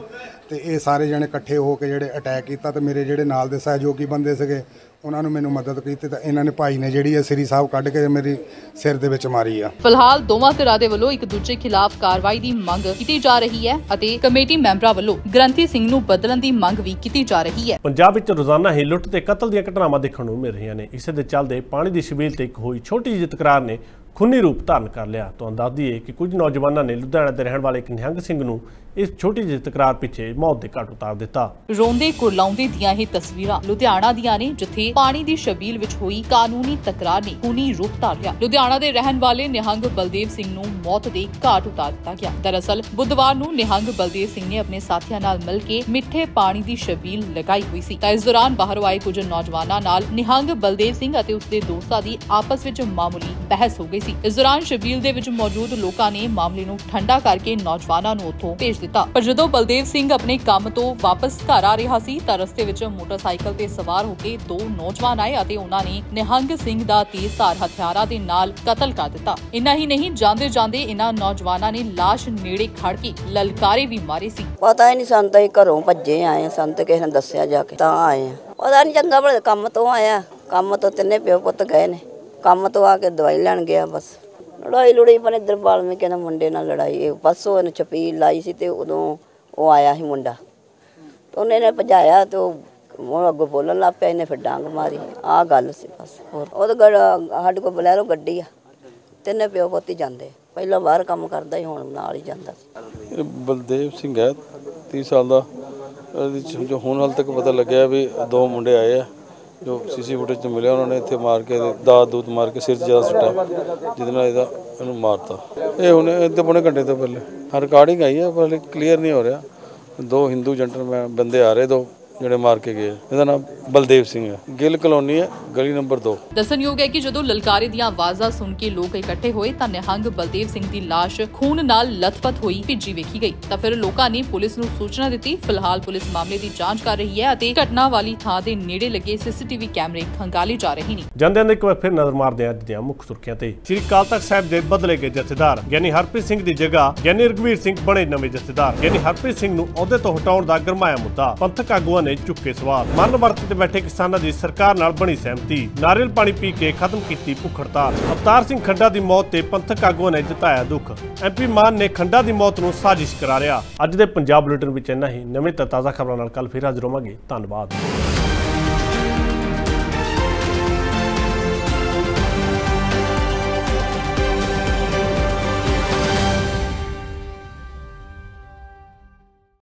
ਤੇ ਇਹ ਸਾਰੇ ਜਣੇ ਇਕੱਠੇ ਹੋ ਕੇ ਜਿਹੜੇ ਅਟੈਕ ਕੀਤਾ ਤੇ ਮੇਰੇ ਜਿਹੜੇ ਨਾਲ ਦੇ ਸਹਿਯੋਗੀ ਬੰਦੇ ਸੀਗੇ ਉਹਨਾਂ ਨੂੰ ਮੈਨੂੰ ਮਦਦ ਕੀਤੀ ਤਾਂ ਇਹਨਾਂ ਨੇ ਭਾਈ ਨੇ ਜਿਹੜੀ ਹੈ ਸ੍ਰੀ ਸਾਹਿਬ ਕੱਢ ਕੇ ਮੇਰੀ ਸਿਰ ਦੇ ਵਿੱਚ ਮਾਰੀ ਆ। ਫਿਲਹਾਲ ਦੋਵਾਂ ਧਿਰਾਂ ਦੇ ਵੱਲੋਂ ਇੱਕ ਦੂਜੇ ਖਿਲਾਫ ਕਾਰਵਾਈ ਦੀ ਮੰਗ ਕੀਤੀ ਜਾ ਰਹੀ ਹੈ ਅਤੇ ਕਮੇਟੀ ਮੈਂਬਰਾਂ ਵੱਲੋਂ ਗ੍ਰੰਥੀ ਸਿੰਘ ਨੂੰ ਬਦਲਣ ਦੀ ਮੰਗ ਵੀ ਕੀਤੀ ਜਾ ਰਹੀ ਹੈ। ਪੰਜਾਬ ਵਿੱਚ ਰੋਜ਼ਾਨਾ ਹੀ ਲੁੱਟ ਤੇ ਕਤਲ ਦੀਆਂ ਘਟਨਾਵਾਂ ਦੇਖਣ ਨੂੰ ਮਿਲ ਰਹੀਆਂ ਨੇ। ਇਸੇ ਦੇ ਚੱਲਦੇ ਪਾਣੀ ਦੀ ਛਬੀਲ ਤੇ ਇੱਕ ਹੋਈ ਛੋਟੀ ਜਿਹੀ ਤਕਰਾਰ ਨੇ ਖੂਨੀ ਰੂਪ ਧਾਰਨ ਕਰ ਲਿਆ। ਤੁਹਾਨੂੰ ਦੱਸ ਦਈਏ ਕਿ ਕੁਝ ਨੌਜਵਾਨਾਂ ਨੇ ਲੁਧਿਆਣਾ ਦੇ ਰਹਿਣ ਵਾਲੇ ਇੱਕ ਨਿਹੰਗ ਸਿੰਘ ਨੂੰ ਇਸ ਛੋਟੀ ਜਿਹੀ ਤਕਰਾਰ ਪਿੱਛੇ ਮੌਤ ਦੇ ਘਾਟ ਉਤਾਰ ਦਿੱਤਾ। ਰੋਂਦੇ ਕੁਰਲਾਉਂਦੇ ਦੀਆਂ ਇਹ ਤਸਵੀਰਾਂ ਲੁਧਿਆਣਾ ਦੀਆਂ ਨੇ, ਜਿੱਥੇ ਪਾਣੀ ਦੀ ਸ਼ਬੀਲ ਵਿੱਚ ਹੋਈ ਕਾਨੂੰਨੀ ਤਕਰਾਰ ਨੇ ਖੂਨੀ ਰੂਪ ਧਾਰ ਲਿਆ ਲੁਧਿਆਣਾ ਦੇ ਰਹਿਣ ਵਾਲੇ ਨਿਹੰਗ ਬਲਦੇਵ ਸਿੰਘ ਨੂੰ ਮੌਤ ਦੇ ਘਾਟ ਉਤਾਰ ਦਿੱਤਾ ਗਿਆ। ਦਰਅਸਲ, ਬੁੱਧਵਾਰ ਨੂੰ ਨਿਹੰਗ ਬਲਦੇਵ ਸਿੰਘ ਨੇ ਆਪਣੇ ਸਾਥੀਆਂ ਨਾਲ ਮਿਲ ਕੇ ਮਿੱਠੇ ਪਾਣੀ ਦੀ ਸ਼ਬੀਲ ਲਗਾਈ ਹੋਈ ਸੀ। ਤਾਂ ਇਸ ਦੌਰਾਨ ਬਾਹਰੋਂ ਆਏ ਕੁਝ ਨੌਜਵਾਨਾਂ ਨਾਲ ਨਿਹੰਗ ਬਲਦੇਵ ਸਿੰਘ ਅਤੇ ਉਸਦੇ ਦੋਸਤਾਂ ਦੀ ਆਪਸ ਵਿੱਚ ਮਾਮੂਲੀ ਬਹਿਸ ਹੋ ਗਈ ਸੀ। ਇਸ ਦੌਰਾਨ ਸ਼ਬੀਲ ਦੇ ਵਿੱਚ ਮੌਜੂਦ ਲੋਕਾਂ ਨੇ ਮਾਮਲੇ ਨੂੰ ਠੰਡਾ ਕਰਕੇ ਨੌਜਵਾਨਾਂ ਨੂੰ ਉੱਥੋਂ ਭੇਜ ਦਿੱਤਾ। ਪਰ ਜਦੋਂ ਬਲਦੇਵ ਸਿੰਘ ਆਪਣੇ ਕੰਮ ਤੋਂ ਵਾਪਸ ਘਰ ਆ ਰਿਹਾ ਸੀ, ਤਾਂ ਰਸਤੇ ਵਿੱਚ ਮੋਟਰਸਾਈਕਲ ਤੇ ਸਵਾਰ ਹੋ ਕੇ ਦੋ ਨੌਜਵਾਨ ਆਏ ਅਤੇ ਉਹਨਾਂ ਨੇ ਨਿਹੰਗ ਸਿੰਘ ਦਾ ਤੇਜ਼ਧਾਰ ਹਥਿਆਰਾਂ ਦੇ ਨਾਲ ਕਤਲ ਕਰ ਦਿੱਤਾ। ਇੰਨਾ ਹੀ ਨਹੀਂ ਜਾਂਦੇ ਜਾਂਦੇ ਇਹਨਾਂ ਨੌਜਵਾਨਾਂ ਨੇ ਲਾਸ਼ ਨੇੜੇ ਖੜ ਕੇ ਲਲਕਾਰੇ ਵੀ ਮਾਰੇ ਸੀ। ਪਤਾ ਹੀ ਨਹੀਂ ਸਾਨੂੰ ਤਾਂ ਘਰੋਂ ਭੱਜੇ ਆਏ ਆ ਕਿਸੇ ਨੇ ਦੱਸਿਆ ਜਾ ਕੇ ਤਾਂ ਆਏ ਆ ਪਤਾ ਨਹੀਂ ਚੰਗਾ ਭਲੇ ਕੰਮ ਤੋਂ ਆਇਆ, ਕੰਮ ਤੋਂ ਤਿੰਨੇ ਪਿਓ ਪੁੱਤ ਗਏ ਨੇ, ਕੰਮ ਤੋਂ ਆ ਕੇ ਦਵਾਈ ਲੈਣ ਗਿਆ ਬਸ। ਲੜਾਈ ਲੜਾਈ ਪਰ ਇੱਧਰ ਬਾਲਮੀ ਕਹਿੰਦਾ ਮੁੰਡੇ ਨਾਲ ਲੜਾਈ। ਇਹ ਪਰਸੋਂ ਇਹਨੇ ਛਪੀਲ ਲਾਈ ਸੀ ਤੇ ਉਦੋਂ ਉਹ ਆਇਆ ਸੀ ਮੁੰਡਾ। ਤੇ ਉਹਨੇ ਨੇ ਭਜਾਇਆ ਤੇ ਉਹ ਉਹ ਅੱਗੋਂ ਬੋਲਣ ਲੱਗ ਪਿਆ ਇਹਨੇ ਫਿਰ ਡਾਂਗ ਮਾਰੀ। ਆਹ ਗੱਲ ਸੀ ਬਸ। ਹੋਰ? ਉਹ ਤਾਂ ਗੜ- ਸਾਡੇ ਕੋਲ ਬਲੈਰੋ ਗੱਡੀ ਆ। ਤਿੰਨੇ ਪਿਓ ਪੁੱਤ ਜਾਂਦੇ। ਪਹਿਲਾਂ ਬਾਹਰ ਕੰਮ ਕਰਦਾ ਹੀ ਹੁਣ ਨਾਲ ਹੀ ਜਾਂਦਾ ਸੀ। ਇਹ ਬਲਦੇਵ ਸਿੰਘ ਹੈ 30 ਸਾਲ ਦਾ। ਇਹਦੇ 'ਚ ਜੋ ਹੁਣ ਹਾਲ ਤੱਕ ਪਤਾ ਲੱਗਿਆ ਵੀ ਦੋ ਮੁੰਡੇ ਆਏ ਆ। ਜੋ ਸੀਸੀ ਫੁਟੇਜ ਚ ਮਿਲਿਆ ਉਹਨਾਂ ਨੇ ਇੱਥੇ ਮਾਰ ਕੇ ਦਾਤ ਦੂਤ ਮਾਰ ਕੇ ਸਿਰ 'ਚ ਜ਼ਿਆਦਾ ਸੁੱਟਾ ਜਿਹਦੇ ਨਾਲ ਇਹਦਾ ਇਹਨੂੰ ਮਾਰਤਾ। ਇਹ ਹੁਣ ਇੱਥੇ ਪੌਣੇ ਘੰਟੇ ਤੋਂ ਪਹਿਲੇ। ਰਿਕਾਰਡਿੰਗ ਆਈ ਹੈ ਪਰ ਕਲੀਅਰ ਨਹੀਂ ਹੋ ਰਿਹਾ। ਦੋ ਹਿੰਦੂ ਜੈਂਟਲਮੈਨ ਬੰਦੇ ਆ ਰਹੇ, ਦੋ ਜਿਹੜੇ ਮਾਰ ਕੇ ਗਏ ਇਹਦਾ ਨਾਮ ਬਲਦੇਵ ਸਿੰਘ ਹੈ ਗਿੱਲ ਕਲੋਨੀ ਹੈ ਗਲੀ ਨੰਬਰ 2 ਦੱਸਣਯੋਗ ਹੈ ਕਿ ਜਦੋਂ ਲਲਕਾਰੇ ਦੀਆਂ ਆਵਾਜ਼ਾਂ ਸੁਣ ਕੇ ਲੋਕ ਇਕੱਠੇ ਹੋਏ ਤਾਂ ਨਿਹੰਗ ਬਲਦੇਵ ਸਿੰਘ ਦੀ ਲਾਸ਼ ਖੂਨ ਨਾਲ ਲਥਪਥ ਹੋਈ ਭਿੱਜੀ ਵੇਖੀ ਗਈ। ਤਾਂ ਫਿਰ ਲੋਕਾਂ ਨੇ ਪੁਲਿਸ ਨੂੰ ਸੂਚਨਾ ਦਿੱਤੀ ਫਿਲਹਾਲ ਪੁਲਿਸ ਮਾਮਲੇ ਦੀ ਜਾਂਚ ਕਰ ਰਹੀ ਹੈ ਅਤੇ ਘਟਨਾ ਵਾਲੀ ਥਾਂ ਦੇ ਨੇੜੇ ਲੱਗੇ ਸੀਸੀਟੀਵੀ ਕੈਮਰੇ ਖੰਗਾਲੇ ਜਾ ਰਹੇ ਨੇ। ਜਾਂਦਿਆਂ ਦੇ ਇੱਕ ਵਾਰ ਫਿਰ ਨਜ਼ਰ ਮਾਰਦੇ ਹਾਂ ਅੱਜ ਦੀਆਂ ਮੁੱਖ ਸੁਰਖੀਆਂ ਤੇ। ਸ੍ਰੀ ਅਕਾਲ ਤਖਤ ਸਾਹਿਬ ਦੇ ਬਦਲੇ ਗਏ ਜਥੇਦਾਰ ਗਿਆਨੀ ਹਰਪ੍ਰੀਤ ਸਿੰਘ ਦੀ ਜਗ੍ਹਾ ਗਿਆਨੀ ਰਗਵੀਰ ਸਿੰਘ ਬਣੇ ਨਵੇਂ ਜਥੇਦਾਰ ਗਿਆਨੀ ਹਰਪ੍ਰੀਤ ਸਿੰਘ ਨੂੰ ਅਹੁਦੇ ਤੋਂ ਹਟਾਉਣ ਦਾ ਗਰਮਾਇਆ ਮੁੱਦਾ। ਪੰਥਕ ਆਗੂਆਂ ਨੇ ਚੁੱਕੇ ਸਵਾਲ। ਮਰਨ ਵਰਤ ਤੇ ਬੈਠੇ ਕਿਸਾਨਾਂ ਦੀ ਸਰਕਾਰ ਨਾਲ ਬਣੀ ਸਹਿਮਤੀ। ਨਾਰੀਅਲ ਪਾਣੀ ਪੀ ਕੇ ਖਤਮ ਕੀਤੀ ਭੁੱਖ ਹੜਤਾਲ। ਅਵਤਾਰ ਸਿੰਘ ਖੰਡਾ ਦੀ ਮੌਤ ਤੇ ਪੰਥਕ ਆਗੂਆਂ ਨੇ ਜਤਾਇਆ ਦੁੱਖ। ਐਮਪੀ ਮਾਨ ਨੇ ਖੰਡਾ ਦੀ ਮੌਤ ਨੂੰ ਸਾਜ਼ਿਸ਼ ਕਰਾਰਿਆ। ਅੱਜ ਦੇ ਪੰਜਾਬ ਬੁਲੇਟਿਨ ਵਿੱਚ ਇੰਨਾ ਹੀ। ਨਵੇਂ ਤੇ ਤਾਜ਼ਾ ਖਬਰਾਂ ਨਾਲ ਕੱਲ ਫਿਰ ਹਾਜ਼ਰ ਹੋਵਾਂਗੇ। ਧੰਨਵਾਦ।